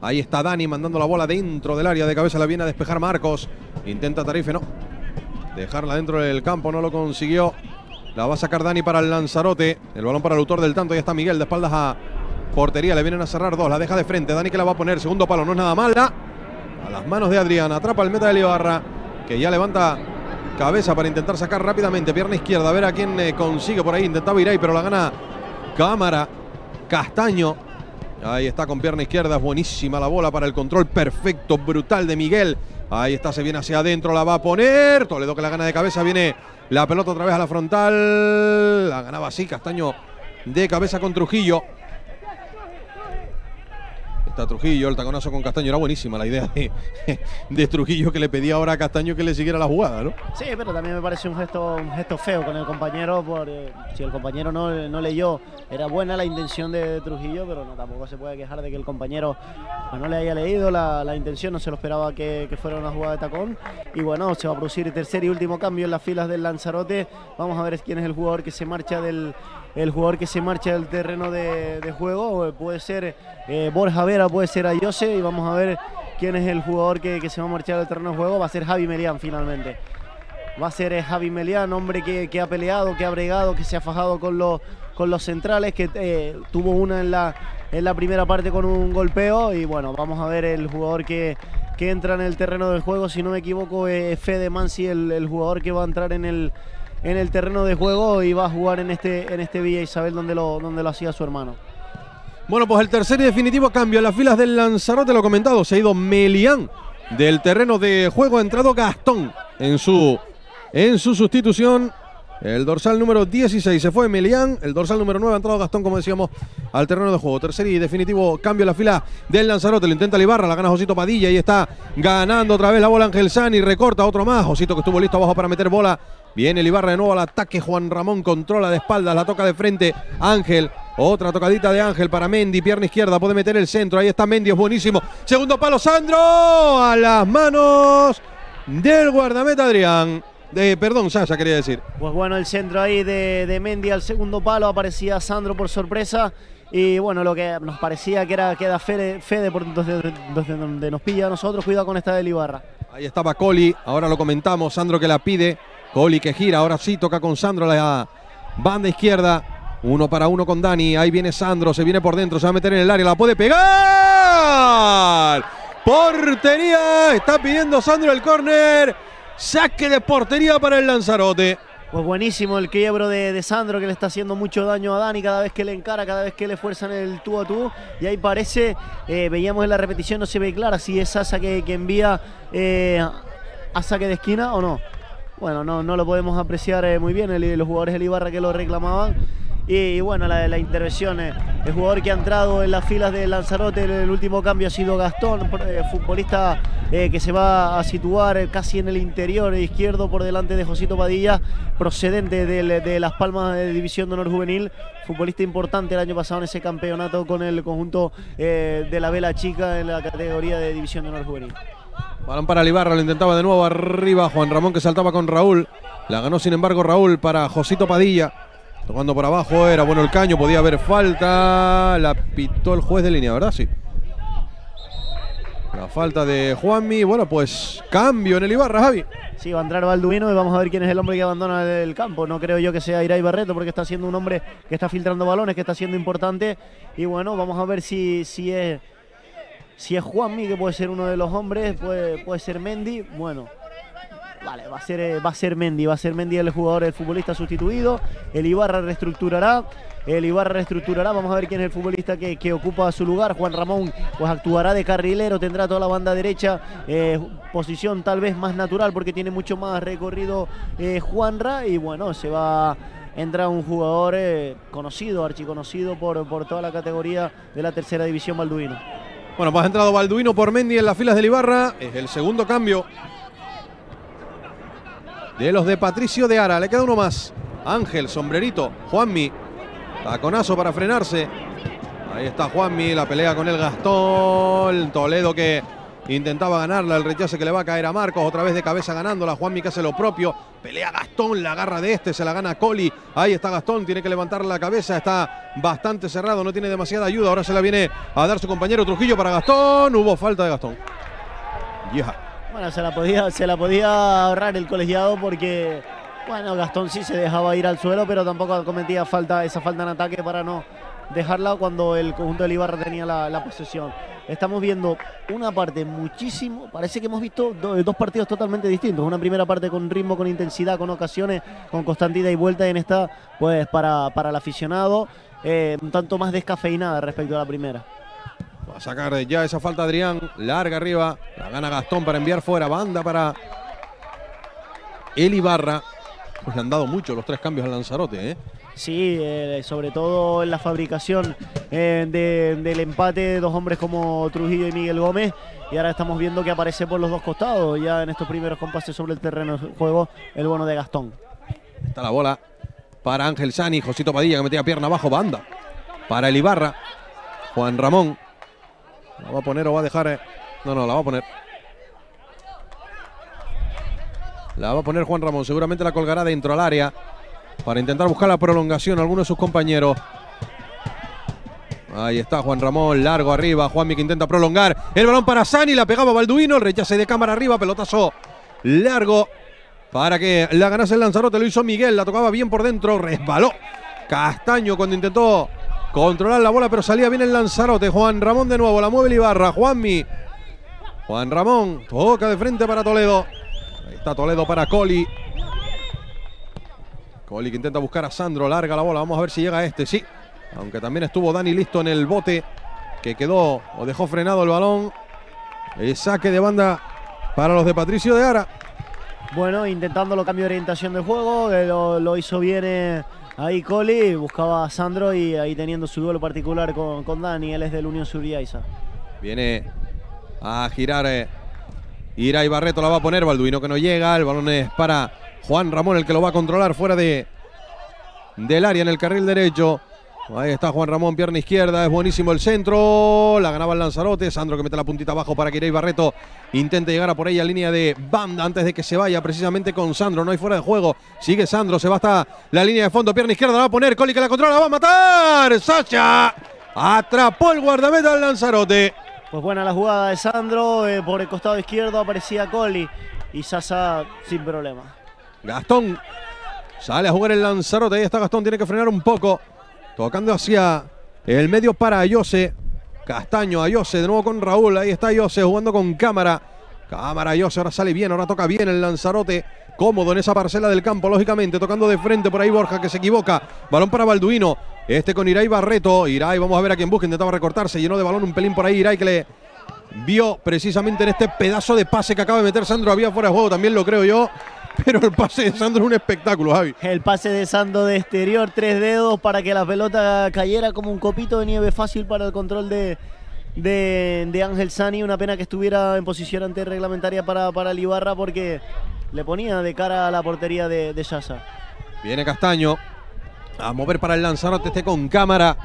Ahí está Dani mandando la bola dentro del área. De cabeza la viene a despejar Marcos. Intenta Tarife, no. Dejarla dentro del campo, no lo consiguió. La va a sacar Dani para el Lanzarote. El balón para el autor del tanto. Ya está Miguel de espaldas a portería. Le vienen a cerrar dos. La deja de frente. Dani que la va a poner. Segundo palo. No es nada mala. A las manos de Adrián. Atrapa el meta de Ibarra. Que ya levanta cabeza para intentar sacar rápidamente. Pierna izquierda. A ver a quién eh, consigue por ahí. Intentaba ir ahí, pero la gana Cámara. Castaño. Ahí está con pierna izquierda. Es buenísima la bola para el control perfecto, brutal de Miguel. Ahí está, se viene hacia adentro, la va a poner. Toledo que la gana de cabeza, viene la pelota otra vez a la frontal. La ganaba así, Castaño de cabeza con Trujillo. Trujillo, el taconazo con Castaño. Era buenísima la idea *laughs* de, Trujillo que le pedía ahora a Castaño que le siguiera la jugada, ¿no? Sí, pero también me parece un gesto, feo con el compañero. Por, eh, si el compañero no, leyó, era buena la intención de Trujillo, pero tampoco se puede quejar de que el compañero no le haya leído la, la, intención, no se lo esperaba que, que, fuera una jugada de tacón. Y bueno, se va a producir el tercer y último cambio en las filas del Lanzarote. Vamos a ver quién es el jugador que se marcha del, el jugador que se marcha del terreno de, juego. Puede ser eh, Borja Vera, puede ser Ayose y vamos a ver quién es el jugador que, que, se va a marchar del terreno de juego. Va a ser Javi Melián finalmente. Va a ser eh, Javi Melián, hombre que, que, ha peleado, que ha bregado, que se ha fajado con, los, con los centrales, que eh, tuvo una en la, en la primera parte con un golpeo. Y bueno, vamos a ver el jugador que, que entra en el terreno del juego. Si no me equivoco, es Fede Mansi, el jugador que va a entrar en el, en el terreno de juego y va a jugar en este, en este Villa Isabel donde lo, donde lo hacía su hermano. Bueno, pues el tercer y definitivo cambio en las filas del Lanzarote, lo comentado, se ha ido Melián del terreno de juego, ha entrado Gastón en su, en su sustitución. El dorsal número 16 se fue Melián, el dorsal número 9 ha entrado Gastón, como decíamos, al terreno de juego. Tercer y definitivo cambio en la fila del Lanzarote, lo intenta Libarra, la gana Josito Padilla y está ganando otra vez la bola Ángel Sani, recorta otro más, Josito que estuvo listo abajo para meter bola. Viene Libarra de nuevo al ataque, Juan Ramón controla de espaldas, la toca de frente, Ángel, otra tocadita de Ángel para Mendy, pierna izquierda, puede meter el centro, ahí está Mendy, es buenísimo. Segundo palo, Sandro, a las manos del guardameta Adrián. De, perdón, Sasha quería decir. Pues bueno, el centro ahí de, de Mendy al segundo palo, aparecía Sandro por sorpresa. Y bueno, lo que nos parecía que era queda Fede, Fede por donde, donde nos pilla a nosotros, cuidado con esta del Ibarra. Ahí estaba Coli, ahora lo comentamos, Sandro que la pide, Coli que gira, ahora sí toca con Sandro la banda izquierda, uno para uno con Dani, ahí viene Sandro, se viene por dentro, se va a meter en el área, la puede pegar. Portería, está pidiendo Sandro el córner, saque de portería para el Lanzarote. Pues buenísimo el quiebro de, Sandro que le está haciendo mucho daño a Dani cada vez que le encara, cada vez que le fuerzan el tú a tú. Y ahí parece, eh, veíamos en la repetición, no se ve clara si es Asa que, que envía eh, a saque de esquina o no. Bueno, no, no lo podemos apreciar eh, muy bien, los jugadores del Ibarra que lo reclamaban. Y, bueno, la, la intervención, eh, el jugador que ha entrado en las filas de Lanzarote, el, último cambio ha sido Gastón, eh, futbolista que se va a situar casi en el interior izquierdo por delante de Josito Padilla, procedente del- de, Las Palmas de División de Honor Juvenil, futbolista importante el año pasado en ese campeonato con el conjunto de la Vela Chica en la categoría de División de Honor Juvenil. Balón para Libarra, lo intentaba de nuevo arriba Juan Ramón que saltaba con Raúl. La ganó sin embargo Raúl para Josito Padilla. Tocando por abajo, era bueno el caño, podía haber falta. La pitó el juez de línea, ¿verdad? Sí. La falta de Juanmi. Bueno, pues cambio en el Ibarra, Javi. Sí, va a entrar Balduino y vamos a ver quién es el hombre que abandona el campo. No creo yo que sea Irai Barreto porque está siendo un hombre que está filtrando balones, que está siendo importante. Y bueno, vamos a ver si, si es si es Juanmi, que puede ser uno de los hombres, puede, puede ser Mendy. Bueno, vale, va a ser, eh, va a ser Mendy, va a ser Mendy el jugador, el futbolista sustituido. El Ibarra reestructurará. El Ibarra reestructurará. Vamos a ver quién es el futbolista que, que ocupa su lugar. Juan Ramón pues actuará de carrilero, tendrá toda la banda derecha. eh, posición tal vez más natural porque tiene mucho más recorrido eh, Juanra. Y bueno, se va. Entra un jugador conocido, archiconocido por, por toda la categoría de la tercera división Balduino. Bueno, pues ha entrado Balduino por Mendy en las filas del Ibarra. Es el segundo cambio de los de Patricio de Ara. Le queda uno más. Ángel, sombrerito, Juanmi. Taconazo para frenarse. Ahí está Juanmi, la pelea con el Gastón. Toledo que intentaba ganarla, el rechace que le va a caer a Marcos. Otra vez de cabeza ganándola. Juanmi que hace lo propio. Pelea Gastón, la agarra de este, se la gana Coli. Ahí está Gastón, tiene que levantar la cabeza. Está bastante cerrado, no tiene demasiada ayuda. Ahora se la viene a dar su compañero Trujillo para Gastón. Hubo falta de Gastón. Ya. Bueno, se la podía, se la podía ahorrar el colegiado porque, bueno, Gastón sí se dejaba ir al suelo, pero tampoco cometía falta, esa falta en ataque para no dejarla cuando el conjunto del Ibarra tenía la, posesión. Estamos viendo una parte muchísimo, parece que hemos visto do- dos partidos totalmente distintos. Una primera parte con ritmo, con intensidad, con ocasiones, con constante ida y vuelta, y en esta, pues para, para el aficionado, eh, un tanto más descafeinada respecto a la primera. Va a sacar ya esa falta Adrián. Larga arriba. La gana Gastón para enviar fuera. Banda para el Ibarra. Pues le han dado mucho los tres cambios al Lanzarote, ¿eh? Sí, eh, sobre todo en la fabricación eh, de- del empate de dos hombres como Trujillo y Miguel Gómez. Y ahora estamos viendo que aparece por los dos costados, ya en estos primeros compases sobre el terreno de juego, el bono de Gastón. Está la bola para Ángel Sani. Josito Padilla que metía pierna abajo. Banda para el Ibarra. Juan Ramón. ¿La va a poner o va a dejar? eh? No, no, la va a poner. La va a poner Juan Ramón. Seguramente la colgará dentro al área para intentar buscar la prolongación a alguno de sus compañeros. Ahí está Juan Ramón, largo arriba. Juanmi que intenta prolongar. El balón para Sani, la pegaba Balduino. Rechace de cámara arriba, pelotazo largo para que la ganase el Lanzarote. Lo hizo Miguel, la tocaba bien por dentro, resbaló. Castaño cuando intentó controlar la bola, pero salía bien el Lanzarote. Juan Ramón de nuevo, la mueve Ibarra. Juanmi. Juan Ramón toca de frente para Toledo. Ahí está Toledo para Coli. Coli que intenta buscar a Sandro, larga la bola. Vamos a ver si llega a este. Sí, aunque también estuvo Dani listo en el bote que quedó o dejó frenado el balón. El saque de banda para los de Patricio de Ara. Bueno, intentando lo cambio de orientación del juego, eh, lo, lo hizo bien eh, ahí Coli, buscaba a Sandro y ahí teniendo su duelo particular con, con Dani, él es del Unión Suriaiza. Viene a girar eh, Ira y Barreto la va a poner. Balduino que no llega. El balón es para Juan Ramón, el que lo va a controlar fuera de del área en el carril derecho. Ahí está Juan Ramón, pierna izquierda. Es buenísimo el centro. La ganaba el Lanzarote. Sandro que mete la puntita abajo para que Ira y Barreto intente llegar a por ella línea de banda antes de que se vaya precisamente con Sandro. No hay fuera de juego. Sigue Sandro. Se va hasta la línea de fondo. Pierna izquierda la va a poner. Coli que la controla. La va a matar. Sacha. Atrapó el guardameta del Lanzarote. Pues buena la jugada de Sandro, eh, por el costado izquierdo aparecía Coli y Sasa sin problema. Gastón sale a jugar el Lanzarote. Ahí está Gastón, tiene que frenar un poco. Tocando hacia el medio para Ayose. Castaño, Ayose, de nuevo con Raúl. Ahí está Ayose jugando con cámara. Cámara, Ayose, ahora sale bien, ahora toca bien el Lanzarote. Cómodo en esa parcela del campo, lógicamente, tocando de frente por ahí Borja que se equivoca. Balón para Balduino. Este con Irai Barreto. Irai, vamos a ver a quién busca. Intentaba recortarse, llenó de balón un pelín por ahí. Irai que le vio precisamente en este pedazo de pase que acaba de meter Sandro. Había fuera de juego, también lo creo yo. *laughs* Pero el pase de Sandro es un espectáculo, Javi. El pase de Sandro de exterior, tres dedos para que la pelota cayera como un copito de nieve fácil para el control de, de, Ángel Sani. Una pena que estuviera en posición antirreglamentaria para, para el Ibarra porque le ponía de cara a la portería de, de. Viene Castaño a mover para el Lanzarote, este con cámara.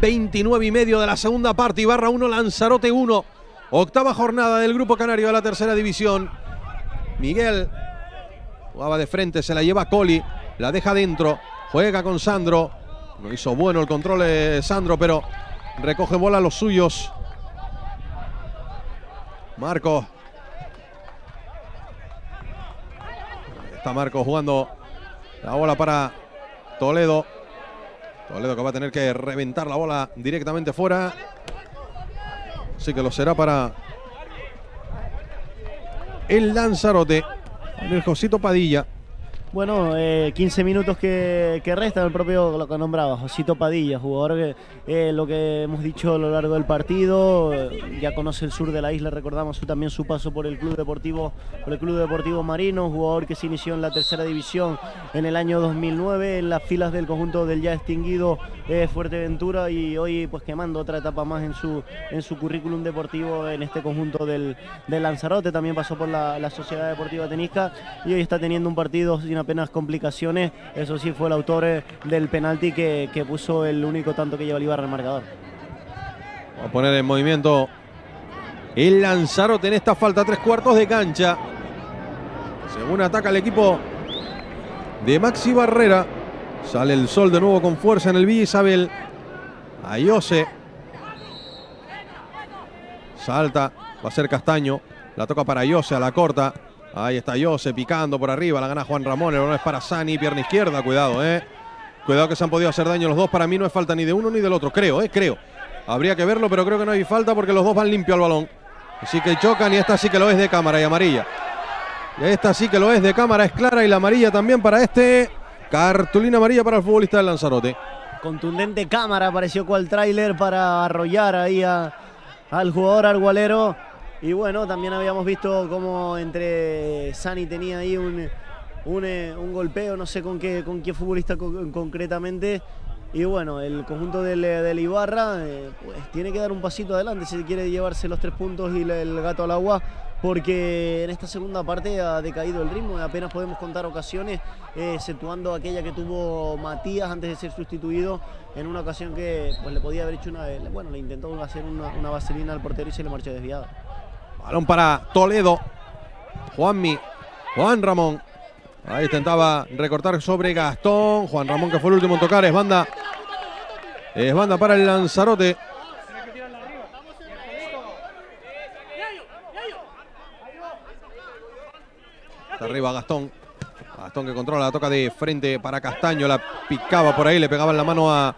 29 y medio de la segunda parte, Ibarra 1, Lanzarote 1. Octava jornada del Grupo Canario de la tercera división. Miguel jugaba de frente, se la lleva Coli, la deja dentro, juega con Sandro. No hizo bueno el control de Sandro, pero recoge bola a los suyos. Marco. está Marco jugando la bola para Toledo. Toledo que va a tener que reventar la bola directamente fuera. Así que lo será para el Lanzarote. El Josito Padilla. Bueno, 15 eh, minutos que, que restan, el propio lo que nombraba, Josito Padilla, jugador que eh, lo que hemos dicho a lo largo del partido, ya conoce el sur de la isla, recordamos también su paso por el Club Deportivo, por el Club Deportivo Marino, jugador que se inició en la tercera división en el año 2009 en las filas del conjunto del ya extinguido eh, Fuerteventura y hoy pues quemando otra etapa más en su, en su currículum deportivo en este conjunto del, Lanzarote, también pasó por la, la Sociedad Deportiva Tenisca y hoy está teniendo un partido sin apenas complicaciones. Eso sí, fue el autor eh, del penalti que, puso el único tanto que lleva el Ibarra el marcador. Vamos a poner en movimiento el Lanzarote en esta falta, tres cuartos de cancha. Según ataca el equipo de Maxi Barrera. Sale el sol de nuevo con fuerza en el Villa Isabel. Ayose. Salta. Va a ser Castaño. La toca para Ayose a la corta. Ahí está Jose picando por arriba. La gana Juan Ramón. El balón es para Sani. Pierna izquierda. Cuidado, eh. Cuidado que se han podido hacer daño los dos. Para mí no es falta ni de uno ni del otro. Creo, eh. Creo. Habría que verlo, pero creo que no hay falta porque los dos van limpio al balón. Así que chocan y esta sí que lo es de cámara y amarilla. Y esta sí que lo es de cámara, es clara y la amarilla también para este. Cartulina amarilla para el futbolista del Lanzarote. Contundente cámara, apareció cual tráiler para arrollar ahí al jugador argualero. Y bueno, también habíamos visto cómo entre Sani tenía ahí un, un, eh, golpeo, no sé con qué, con qué futbolista concretamente. Y bueno, el conjunto del, del Ibarra eh, pues tiene que dar un pasito adelante si quiere llevarse los tres puntos y el gato al agua, porque en esta segunda parte ha decaído el ritmo. Apenas podemos contar ocasiones, eh, exceptuando aquella que tuvo Matías antes de ser sustituido, en una ocasión que pues, le podía haber hecho una. Bueno, le intentó hacer una, una vaselina al portero y se le marchó desviado. Balón para Toledo. Juanmi. Juan Ramón. Ahí intentaba recortar sobre Gastón. Juan Ramón que fue el último en tocar. Es banda. Es banda para el Lanzarote. Arriba Gastón. Gastón que controla la toca de frente para Castaño. La picaba por ahí. Le pegaba en la mano a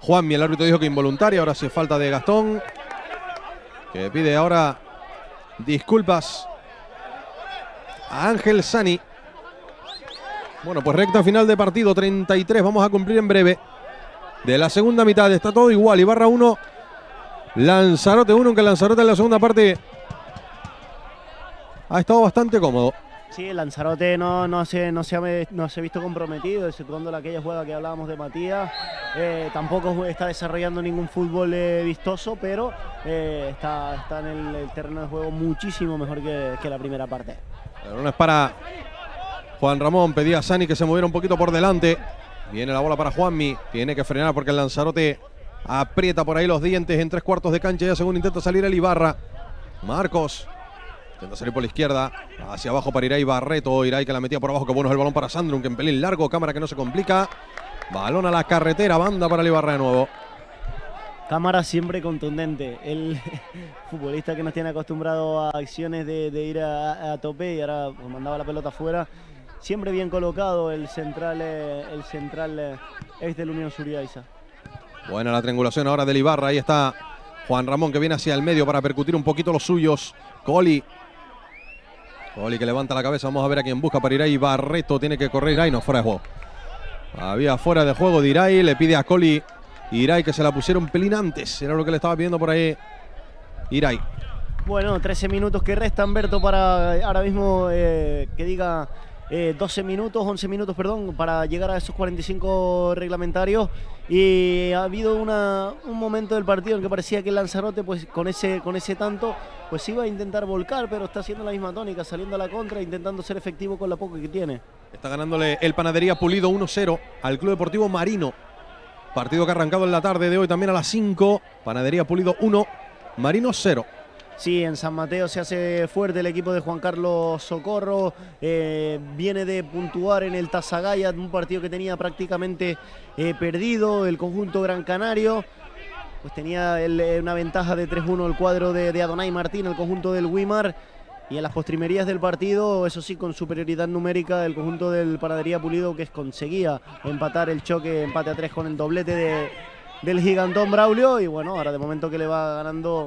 Juanmi. El árbitro dijo que involuntaria. Ahora sí falta de Gastón. Que pide ahora disculpas a Ángel Sani. Bueno, pues recta final de partido, 33, vamos a cumplir en breve. De la segunda mitad está todo igual, Ibarra 1, Lanzarote 1, aunque Lanzarote en la segunda parte ha estado bastante cómodo. Sí, Lanzarote no, no, se, no, se ha, no se ha visto comprometido, exceptuando aquella jugada que hablábamos de Matías. Eh, tampoco está desarrollando ningún fútbol eh, vistoso, pero eh, está, está en el, terreno de juego muchísimo mejor que, la primera parte. no es para Juan Ramón, pedía a Sani que se moviera un poquito por delante. Viene la bola para Juanmi, tiene que frenar porque el Lanzarote aprieta por ahí los dientes en tres cuartos de cancha ya según intenta salir el Ibarra. Marcos Intenta salir por la izquierda. Hacia abajo para Irai Barreto. Irai que la metía por abajo. Que bueno es el balón para Sandro. Que en pelín largo. Cámara que no se complica. Balón a la carretera. Banda para Ibarra de nuevo. Cámara siempre contundente. El *laughs* futbolista que nos tiene acostumbrado a acciones de, ir a, tope y ahora mandaba la pelota afuera. Siempre bien colocado el central, eh, el central eh, ex del Unión Suriaiza. Buena la triangulación ahora del Ibarra. Ahí está Juan Ramón que viene hacia el medio para percutir un poquito los suyos. Coli Oli que levanta la cabeza. Vamos a ver a quién busca para Irai. Barreto tiene que correr Irai. No, fuera de juego. Había fuera de juego de Irai. Le pide a Coli Irai que se la pusiera un pelín antes. Era lo que le estaba pidiendo por ahí Irai. Bueno, 13 minutos que restan, Berto, para ahora mismo eh, que diga 12 minutos, 11 minutos, perdón, para llegar a esos 45 reglamentarios. Y ha habido una, un momento del partido en que parecía que el Lanzarote, pues con ese, con ese tanto, pues iba a intentar volcar, pero está haciendo la misma tónica, saliendo a la contra, intentando ser efectivo con la poca que tiene. Está ganándole el Panadería Pulido 1-0 al Club Deportivo Marino. Partido que ha arrancado en la tarde de hoy también a las 5. Panadería Pulido 1, Marino 0. Sí, en San Mateo se hace fuerte el equipo de Juan Carlos Socorro. Eh, viene de puntuar en el Tazagaya, un partido que tenía prácticamente eh, perdido el conjunto Gran Canario. Pues tenía eh, una ventaja de 3-1 el cuadro de, Adonai Martín, el conjunto del Wimar. Y en las postrimerías del partido, eso sí, con superioridad numérica, el conjunto del Paradería Pulido que conseguía empatar el choque, empate a 3 con el doblete de, del gigantón Braulio. Y bueno, ahora de momento que le va ganando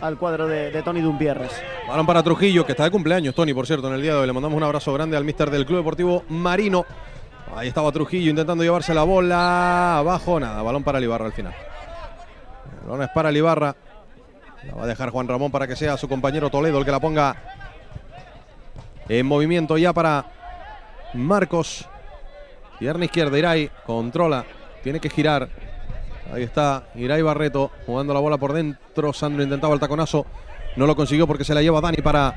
al cuadro de, Tony Dumpierres. Balón para Trujillo, que está de cumpleaños, Tony, por cierto, en el día de hoy. Le mandamos un abrazo grande al mister del Club Deportivo Marino. Ahí estaba Trujillo intentando llevarse la bola abajo. Nada, balón para Libarra al final. Balón es para Libarra. La va a dejar Juan Ramón para que sea su compañero Toledo el que la ponga en movimiento ya para Marcos. Pierna izquierda, Irai controla, tiene que girar. Ahí está Irai Barreto jugando la bola por dentro. Sandro intentaba el taconazo. No lo consiguió porque se la lleva Dani para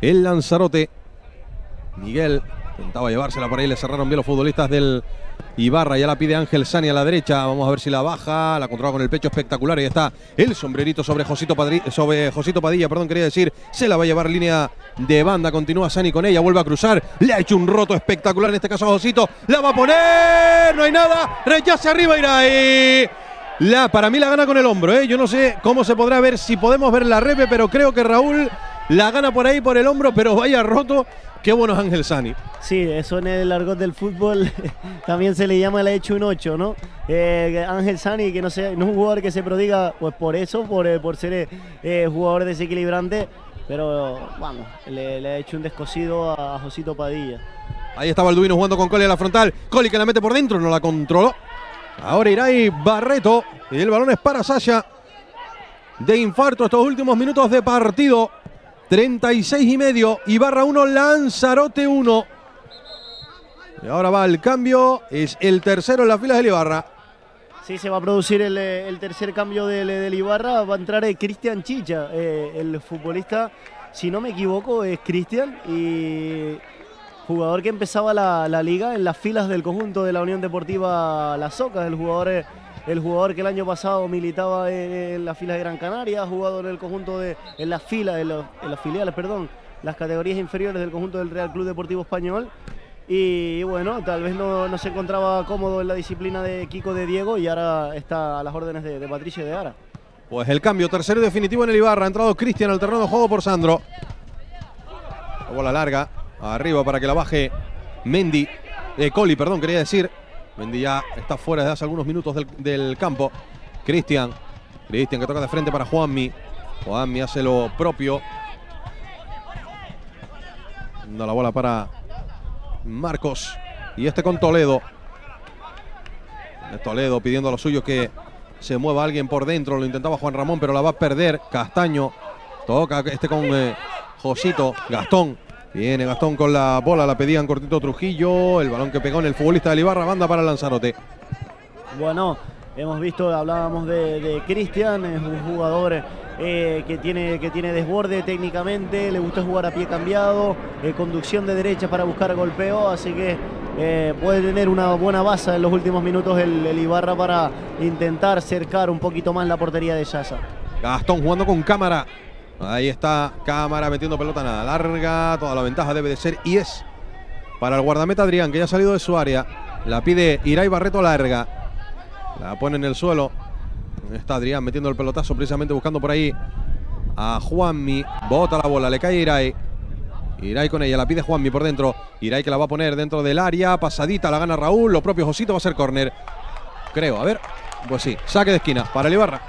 el Lanzarote. Miguel intentaba llevársela por ahí. Le cerraron bien los futbolistas del Ibarra. Ya la pide Ángel Sani a la derecha. Vamos a ver si la baja. La controla con el pecho espectacular. Y está el sombrerito sobre Josito, sobre Josito Padilla. Perdón, quería decir. Se la va a llevar línea de banda. Continúa Sani con ella. Vuelve a cruzar. Le ha hecho un roto espectacular. En este caso a Josito. La va a poner. No hay nada. Rechace arriba. Irá ahí. La, para mí la gana con el hombro. ¿eh? Yo no sé cómo se podrá ver, si podemos ver la repe, pero creo que Raúl la gana por ahí, por el hombro, pero vaya roto. Qué bueno es Ángel Sani. Sí, eso en el argot del fútbol *laughs* también se le llama el hecho un 8, ¿no? Eh, Ángel Sani, que no, es un jugador que se prodiga pues por eso, por, eh, por ser eh, jugador desequilibrante, pero vamos, le, ha hecho un descosido a Josito Padilla. Ahí estaba Balduino jugando con Coli a la frontal. Coli que la mete por dentro, no la controló. Ahora irá y Barreto. Y el balón es para Sasha. De infarto estos últimos minutos de partido. 36 y medio. Ibarra 1, Lanzarote 1. Y ahora va el cambio. Es el tercero en las filas del Ibarra. Sí, se va a producir el, tercer cambio del, Ibarra. Va a entrar eh, Cristian Chicha, eh, el futbolista, si no me equivoco, es Cristian. Y jugador que empezaba la, liga en las filas del conjunto de la Unión Deportiva Las Socas. El jugador eh, el jugador que el año pasado militaba en, la fila de Gran Canaria, ha jugado en el conjunto de, en las filas, en, las filiales, perdón, las categorías inferiores del conjunto del Real Club Deportivo Español. Y bueno, tal vez no, se encontraba cómodo en la disciplina de Kiko de Diego y ahora está a las órdenes de, Patricio de Ara. Pues el cambio, tercero y definitivo en el Ibarra. Ha entrado Cristian al terreno de juego por Sandro. La bola larga, arriba para que la baje Mendy. Eh, Coli, perdón, quería decir. Mendy ya está fuera desde hace algunos minutos del, campo. Cristian. Cristian que toca de frente para Juanmi. Juanmi hace lo propio. Da la bola para Marcos. Y este con Toledo. Toledo pidiendo a los suyos que se mueva alguien por dentro. Lo intentaba Juan Ramón, pero la va a perder. Castaño. Toca este con eh, Josito. Gastón. Viene Gastón con la bola, la pedían cortito Trujillo, el balón que pegó en el futbolista de Ibarra, banda para Lanzarote. Bueno, hemos visto, hablábamos de, Cristian, es un jugador eh, que, tiene, que tiene desborde técnicamente, le gusta jugar a pie cambiado, eh, conducción de derecha para buscar golpeo, así que eh, puede tener una buena base en los últimos minutos el, Ibarra para intentar cercar un poquito más la portería de Yasa. Gastón jugando con cámara, Ahí está Cámara metiendo pelota nada larga. Toda la ventaja debe de ser y es para el guardameta Adrián, que ya ha salido de su área. La pide Irai Barreto larga. La pone en el suelo. Está Adrián metiendo el pelotazo, precisamente buscando por ahí a Juanmi. Bota la bola, le cae Irai. Irai con ella, la pide Juanmi por dentro. Irai que la va a poner dentro del área. Pasadita, la gana Raúl. Lo propio Josito va a ser córner. Creo, a ver. Pues sí, saque de esquina para el Ibarra.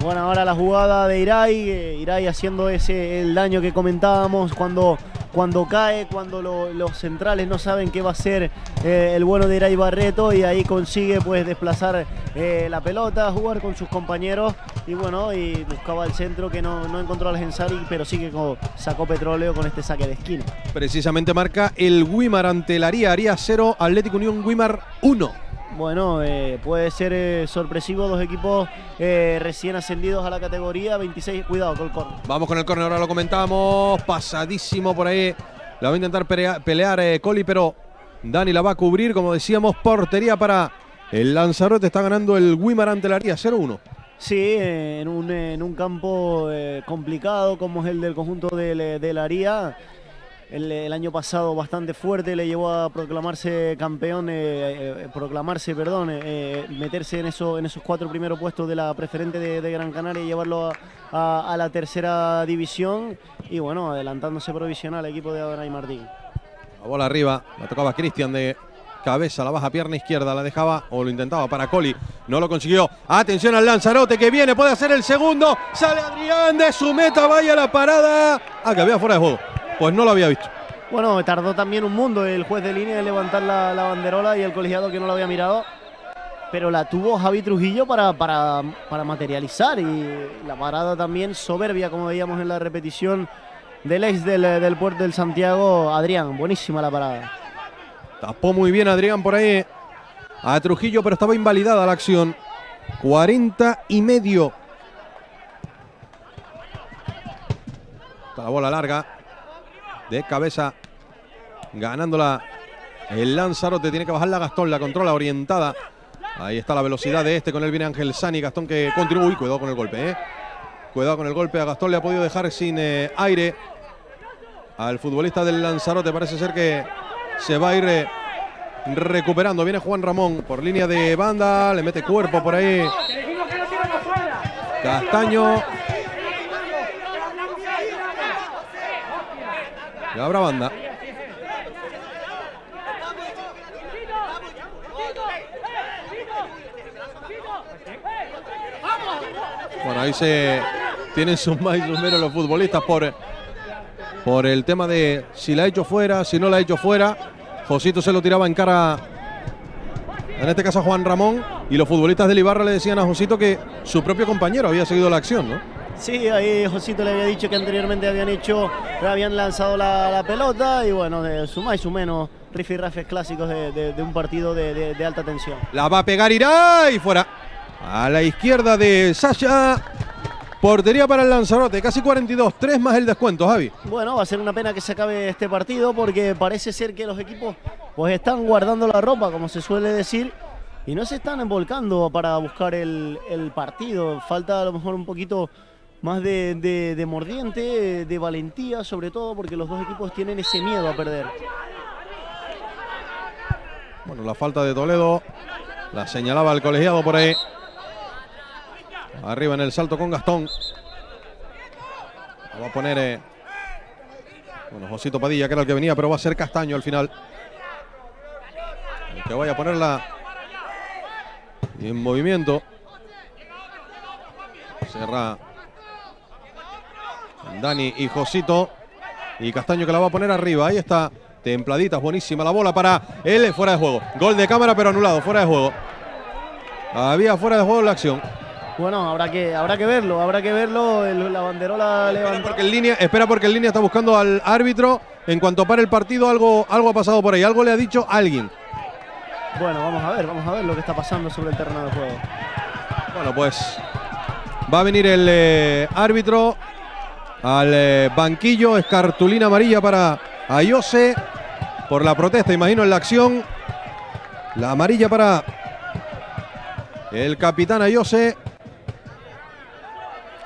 Bueno, ahora la jugada de Irai, eh, Irai haciendo ese el daño que comentábamos cuando, cuando cae, cuando los centrales no saben qué va a hacer eh, el bueno de Iray Barreto y ahí consigue pues desplazar eh, la pelota, jugar con sus compañeros y bueno, y buscaba el centro que no, encontró al Gensari, pero sí que sacó petróleo con este saque de esquina. Precisamente marca el Wimar ante el Aría, Aría 0, Atlético Unión Wimar 1. Bueno, eh, puede ser eh, sorpresivo, dos equipos eh, recién ascendidos a la categoría, 26, cuidado con el córner. Vamos con el córner, ahora lo comentamos, pasadísimo por ahí, la va a intentar pelear, Coli, pero Dani la va a cubrir, como decíamos, portería para el Lanzarote, está ganando el Wimar ante la Aría, 0-1. Sí, en un, campo complicado como es el del conjunto del, del Aría el, año pasado bastante fuerte, le llevó a proclamarse campeón, eh, eh, proclamarse, perdón, eh, meterse en, eso, en esos cuatro primeros puestos de la preferente de, Gran Canaria y llevarlo a, la tercera división y bueno, adelantándose provisional el equipo de Adonai Martín. La bola arriba, la tocaba Cristian de cabeza, la baja pierna izquierda, la dejaba o lo intentaba para Coli, no lo consiguió. Atención al Lanzarote que viene, puede hacer el segundo, sale Adrián de su meta, vaya la parada. Ah, que había fuera de juego. Pues no lo había visto. Bueno, tardó también un mundo el juez de línea en levantar la, banderola y el colegiado que no lo había mirado. Pero la tuvo Javi Trujillo para, para, materializar y la parada también soberbia, como veíamos en la repetición del ex del, del puerto del Santiago, Adrián. Buenísima la parada. Tapó muy bien Adrián por ahí a Trujillo, pero estaba invalidada la acción. 40 y medio. la bola larga de cabeza, ganándola el Lanzarote. Tiene que bajar la Gastón, la controla orientada. Ahí está la velocidad de este, con él viene Ángel Sani. Gastón que continúa. Uy, cuidado con el golpe, ¿eh? Cuidado con el golpe. A Gastón le ha podido dejar sin eh, aire al futbolista del Lanzarote. Parece ser que se va a ir eh, recuperando. Viene Juan Ramón por línea de banda. Le mete cuerpo por ahí. Castaño Y habrá banda. Bueno, ahí se tienen sus más y sus menos los futbolistas por, por el tema de si la ha hecho fuera, si no la ha hecho fuera. Josito se lo tiraba en cara, en este caso a Juan Ramón, y los futbolistas del Ibarra le decían a Josito que su propio compañero había seguido la acción, ¿no? Sí, ahí Josito le había dicho que anteriormente habían hecho, habían lanzado la, pelota y bueno, de su más y su menos, riff y rafes clásicos de, un partido de, alta tensión. La va a pegar Irá y fuera. A la izquierda de Sasha. Portería para el Lanzarote, casi 42, 3 más el descuento, Javi. Bueno, va a ser una pena que se acabe este partido porque parece ser que los equipos pues están guardando la ropa, como se suele decir, y no se están envolcando para buscar el, el partido. Falta a lo mejor un poquito más de, mordiente, de valentía, sobre todo porque los dos equipos tienen ese miedo a perder. Bueno, la falta de Toledo la señalaba el colegiado por ahí. Arriba en el salto con Gastón. va a poner, eh, bueno, Josito Padilla, que era el que venía, pero va a ser Castaño al final. El que vaya a ponerla en movimiento. Cerra Dani y Josito. Y Castaño que la va a poner arriba. Ahí está. Templadita, buenísima la bola para él. Fuera de juego. Gol de cámara, pero anulado. Fuera de juego. Había fuera de juego la acción. Bueno, habrá que, habrá que verlo, habrá que verlo. la banderola espera porque, en línea, espera porque en línea está buscando al árbitro. En cuanto pare el partido, algo, algo ha pasado por ahí. Algo le ha dicho alguien. Bueno, vamos a ver, vamos a ver lo que está pasando sobre el terreno de juego. Bueno, pues va a venir el eh, árbitro al eh, banquillo. Es cartulina amarilla para Ayose por la protesta, imagino, en la acción. La amarilla para el capitán Ayose.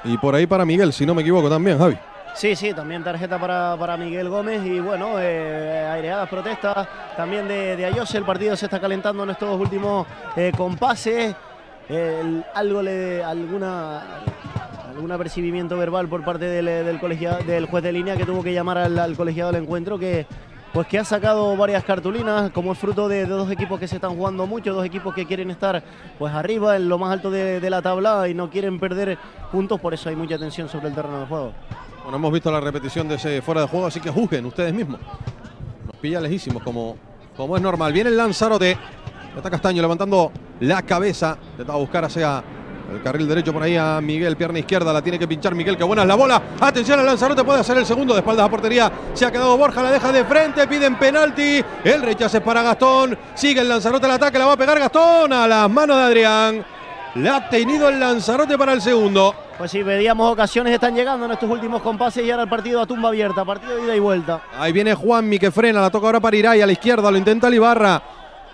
Y por ahí para Miguel, si no me equivoco también, Javi. Sí, sí, también tarjeta para, para Miguel Gómez y bueno, eh, aireadas protestas también de, Ayose. El partido se está calentando en estos últimos eh, compases. algo le, alguna algún apercibimiento verbal por parte del, del, del juez de línea que tuvo que llamar al, colegiado del encuentro que pues que ha sacado varias cartulinas como es fruto de, dos equipos que se están jugando mucho, dos equipos que quieren estar pues arriba en lo más alto de, de la tabla y no quieren perder puntos, por eso hay mucha tensión sobre el terreno de juego. Bueno, hemos visto la repetición de ese fuera de juego, así que juzguen ustedes mismos. Nos pilla lejísimos como, como es normal. Viene el Lanzarote. Está Castaño levantando la cabeza. Intenta buscar hacia el carril derecho por ahí a Miguel, pierna izquierda, la tiene que pinchar Miguel, que buena es la bola. Atención al Lanzarote, puede hacer el segundo de espaldas a portería. Se ha quedado Borja, la deja de frente, piden penalti. El rechace para Gastón. Sigue el Lanzarote el ataque, la va a pegar Gastón a las manos de Adrián. La ha tenido el Lanzarote para el segundo. Pues sí, pedíamos ocasiones, están llegando en estos últimos compases y ahora el partido a tumba abierta, partido de ida y vuelta. Ahí viene Juanmi que frena, la toca ahora para Irai a la izquierda, lo intenta Libarra.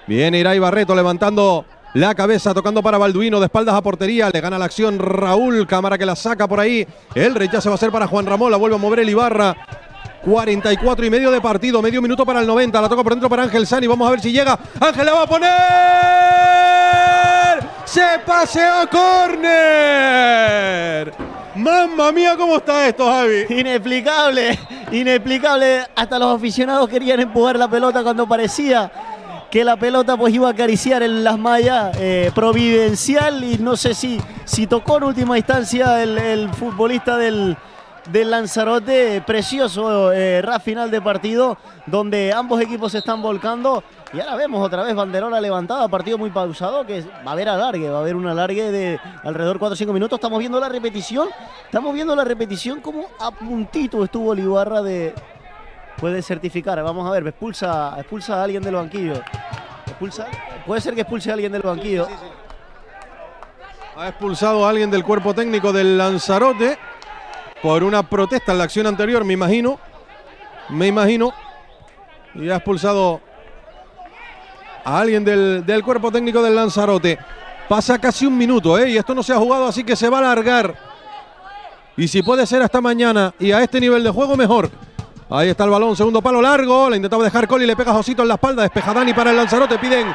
Viene Irai Barreto levantando la cabeza tocando para Balduino de espaldas a portería. Le gana la acción Raúl. Cámara que la saca por ahí. El rechazo va a ser para Juan Ramón. La vuelve a mover el Ibarra. 44 y medio de partido. Medio minuto para el 90. La toca por dentro para Ángel Sani. Vamos a ver si llega. Ángel la va a poner. Se pasea córner. Mamma mía, ¿cómo está esto, Javi? Inexplicable, inexplicable. Hasta los aficionados querían empujar la pelota cuando parecía que la pelota pues iba a acariciar en las mallas eh, providencial y no sé si, si tocó en última instancia el, futbolista del, Lanzarote, precioso eh, final de partido donde ambos equipos se están volcando. Y ahora vemos otra vez banderola levantada, partido muy pausado que va a haber alargue, va a haber un alargue de alrededor 4 o 5 minutos, estamos viendo la repetición, estamos viendo la repetición como a puntito estuvo Olivarra de, puede certificar. Vamos a ver, expulsa, expulsa a alguien del banquillo. Expulsa, puede ser que expulse a alguien del banquillo. Ha expulsado a alguien del cuerpo técnico del Lanzarote por una protesta en la acción anterior, me imagino. Me imagino. Y ha expulsado a alguien del, del cuerpo técnico del Lanzarote. Pasa casi un minuto, ¿eh? Y esto no se ha jugado, así que se va a alargar. Y si puede ser hasta mañana y a este nivel de juego, mejor. Ahí está el balón, segundo palo largo. La intentaba dejar Coli, le pega Josito en la espalda. Despeja Dani para el Lanzarote. Piden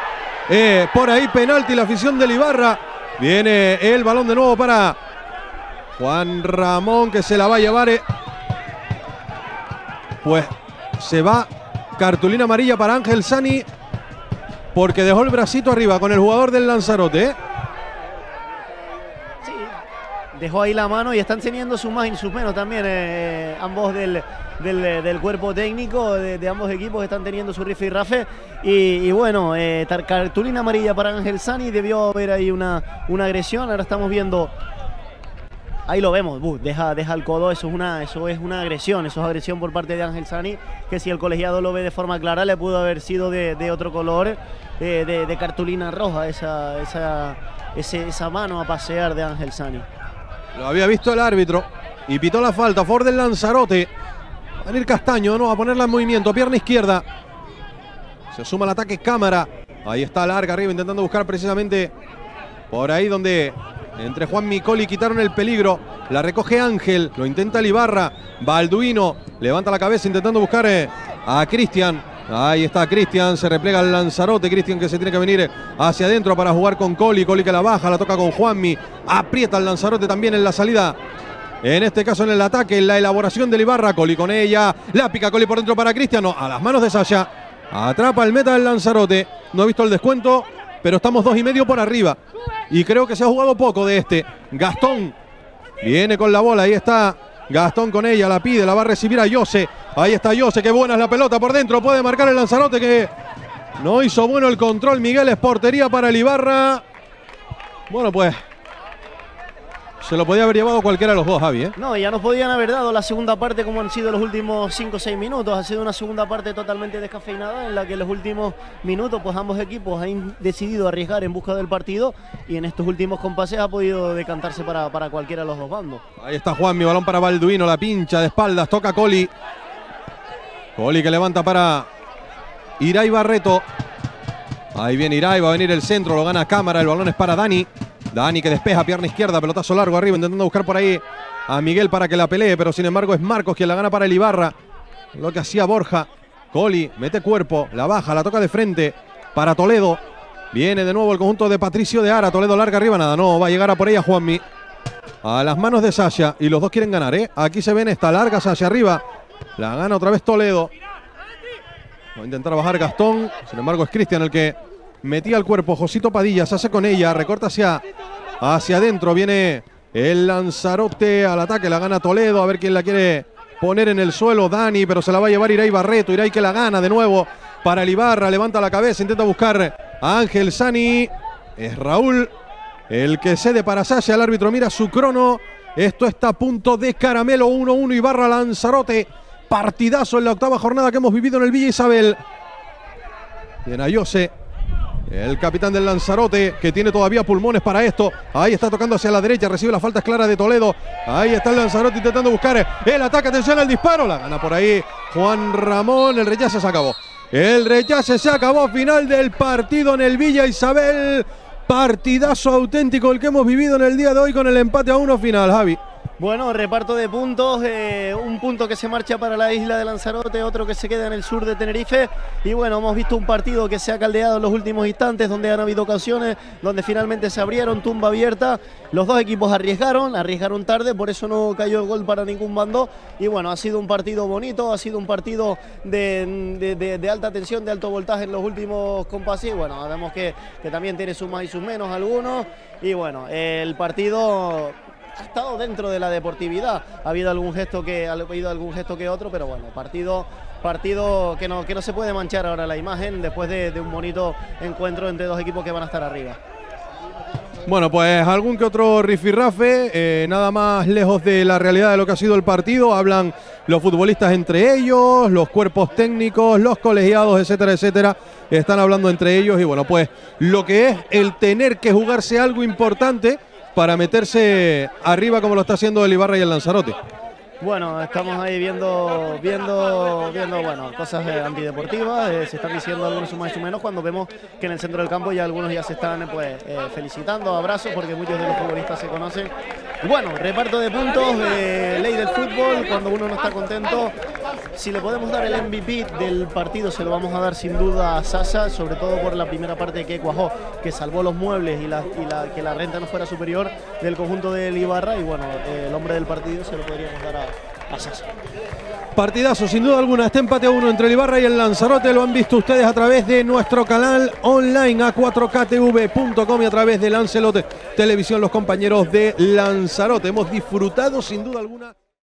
eh, por ahí penalti la afición del Ibarra. Viene el balón de nuevo para Juan Ramón que se la va a llevar. Eh. Pues se va cartulina amarilla para Ángel Sani porque dejó el bracito arriba con el jugador del Lanzarote. Eh. Dejó ahí la mano y están teniendo sus más y sus menos también ambos del, del, cuerpo técnico de, ambos equipos están teniendo su rife y rafe. Y, bueno, eh, cartulina amarilla para Ángel Sani, debió haber ahí una, una agresión. Ahora estamos viendo Ahí lo vemos, deja, deja el codo, eso es, una, eso es una agresión, eso es agresión por parte de Ángel Sani, que si el colegiado lo ve de forma clara le pudo haber sido de, otro color, de, cartulina roja, esa, esa, esa mano a pasear de Ángel Sani. Lo había visto el árbitro y pitó la falta, Ford del Lanzarote. Venir Castaño, ¿no? A ponerla en movimiento, pierna izquierda. Se suma el ataque cámara. Ahí está larga arriba intentando buscar precisamente por ahí donde entre Juan Micoli quitaron el peligro. La recoge Ángel, lo intenta Libarra. Balduino levanta la cabeza intentando buscar eh, a Cristian. Ahí está Cristian, se replega el Lanzarote. Cristian que se tiene que venir hacia adentro para jugar con Coli. Coli que la baja, la toca con Juanmi. Aprieta el Lanzarote también en la salida en este caso en el ataque, en la elaboración del Ibarra. Coli con ella. La pica Coli por dentro para Cristiano. A las manos de Sasha. Atrapa el meta del Lanzarote. No he visto el descuento, pero estamos dos y medio por arriba. Y creo que se ha jugado poco de este. Gastón viene con la bola. Ahí está Gastón con ella. La pide, la va a recibir a Yose. Ahí está Yose. Qué buena es la pelota por dentro. Puede marcar el Lanzarote que no hizo bueno el control. Miguel es portería para el Ibarra. Bueno, pues se lo podía haber llevado cualquiera de los dos, Javi. ¿eh? No, ya nos podían haber dado la segunda parte como han sido los últimos 5 o 6 minutos. Ha sido una segunda parte totalmente descafeinada en la que en los últimos minutos pues ambos equipos han decidido arriesgar en busca del partido y en estos últimos compases ha podido decantarse para, para cualquiera de los dos bandos. Ahí está Juan, mi balón para Balduino, la pincha de espaldas, toca Coli. Coli que levanta para Irai Barreto. Ahí viene Irai, va a venir el centro, lo gana Cámara, el balón es para Dani. Dani que despeja, pierna izquierda, pelotazo largo arriba, intentando buscar por ahí a Miguel para que la pelee, pero sin embargo es Marcos quien la gana para el Ibarra. Lo que hacía Borja. Coli mete cuerpo, la baja, la toca de frente para Toledo. Viene de nuevo el conjunto de Patricio de Ara. Toledo larga arriba, nada, no, va a llegar a por ella Juanmi. A las manos de Sasha y los dos quieren ganar, ¿eh? Aquí se ven esta larga Sasha arriba. La gana otra vez Toledo. Va a intentar bajar Gastón. Sin embargo, es Cristian el que metía el cuerpo. Josito Padilla se hace con ella. Recorta hacia, hacia adentro. Viene El Lanzarote al ataque, la gana Toledo, a ver quién la quiere poner en el suelo. Dani, pero se la va a llevar Iray Barreto. Iray que la gana de nuevo para el Ibarra, levanta la cabeza, intenta buscar a Ángel Sani. Es Raúl el que cede para Sasha, el árbitro mira su crono. Esto está a punto de caramelo 1-1 Ibarra Lanzarote. Partidazo en la octava jornada que hemos vivido en el Villa Isabel. Bien, Ayose el capitán del Lanzarote, que tiene todavía pulmones para esto. Ahí está tocando hacia la derecha, recibe las faltas claras de Toledo. Ahí está el Lanzarote intentando buscar el ataque. Atención al disparo. La gana por ahí Juan Ramón. El rechace se acabó. El rechace se acabó. Final del partido en el Villa Isabel. Partidazo auténtico el que hemos vivido en el día de hoy con el empate a uno final, Javi. Bueno, reparto de puntos, eh, un punto que se marcha para la isla de Lanzarote, otro que se queda en el sur de Tenerife. Y bueno, hemos visto un partido que se ha caldeado en los últimos instantes, donde han habido ocasiones, donde finalmente se abrieron, tumba abierta. Los dos equipos arriesgaron, arriesgaron tarde, por eso no cayó el gol para ningún bando. Y bueno, ha sido un partido bonito, ha sido un partido de, alta tensión, de alto voltaje en los últimos compases. Y bueno, vemos que, que también tiene sus más y sus menos algunos. Y bueno, el partido ha estado dentro de la deportividad. Ha habido algún gesto que ha habido algún gesto que otro, pero bueno, partido partido que no, que no se puede manchar ahora la imagen después de, un bonito encuentro entre dos equipos que van a estar arriba. Bueno, pues algún que otro rifirrafe, eh, nada más lejos de la realidad de lo que ha sido el partido. Hablan los futbolistas entre ellos, los cuerpos técnicos, los colegiados, etcétera, etcétera. Están hablando entre ellos y bueno, pues lo que es el tener que jugarse algo importante para meterse arriba como lo está haciendo el Ibarra y el Lanzarote. Bueno, estamos ahí viendo, viendo, viendo, bueno, cosas antideportivas. Eh, se están diciendo algunos más y menos cuando vemos que en el centro del campo ya algunos ya se están pues eh, felicitando, abrazos, porque muchos de los futbolistas se conocen. Bueno, reparto de puntos, ley del fútbol. Cuando uno no está contento, si le podemos dar el MVP del partido, se lo vamos a dar sin duda a Sasa, sobre todo por la primera parte que cuajó, que salvó los muebles y, la, que la renta no fuera superior del conjunto del Ibarra. Y bueno, el hombre del partido se lo podríamos dar a, Partidazo, sin duda alguna. Este empate a uno entre el Ibarra y el Lanzarote. Lo han visto ustedes a través de nuestro canal online a4ktv.com y a través de Lancelote Televisión, los compañeros de Lanzarote. Hemos disfrutado sin duda alguna.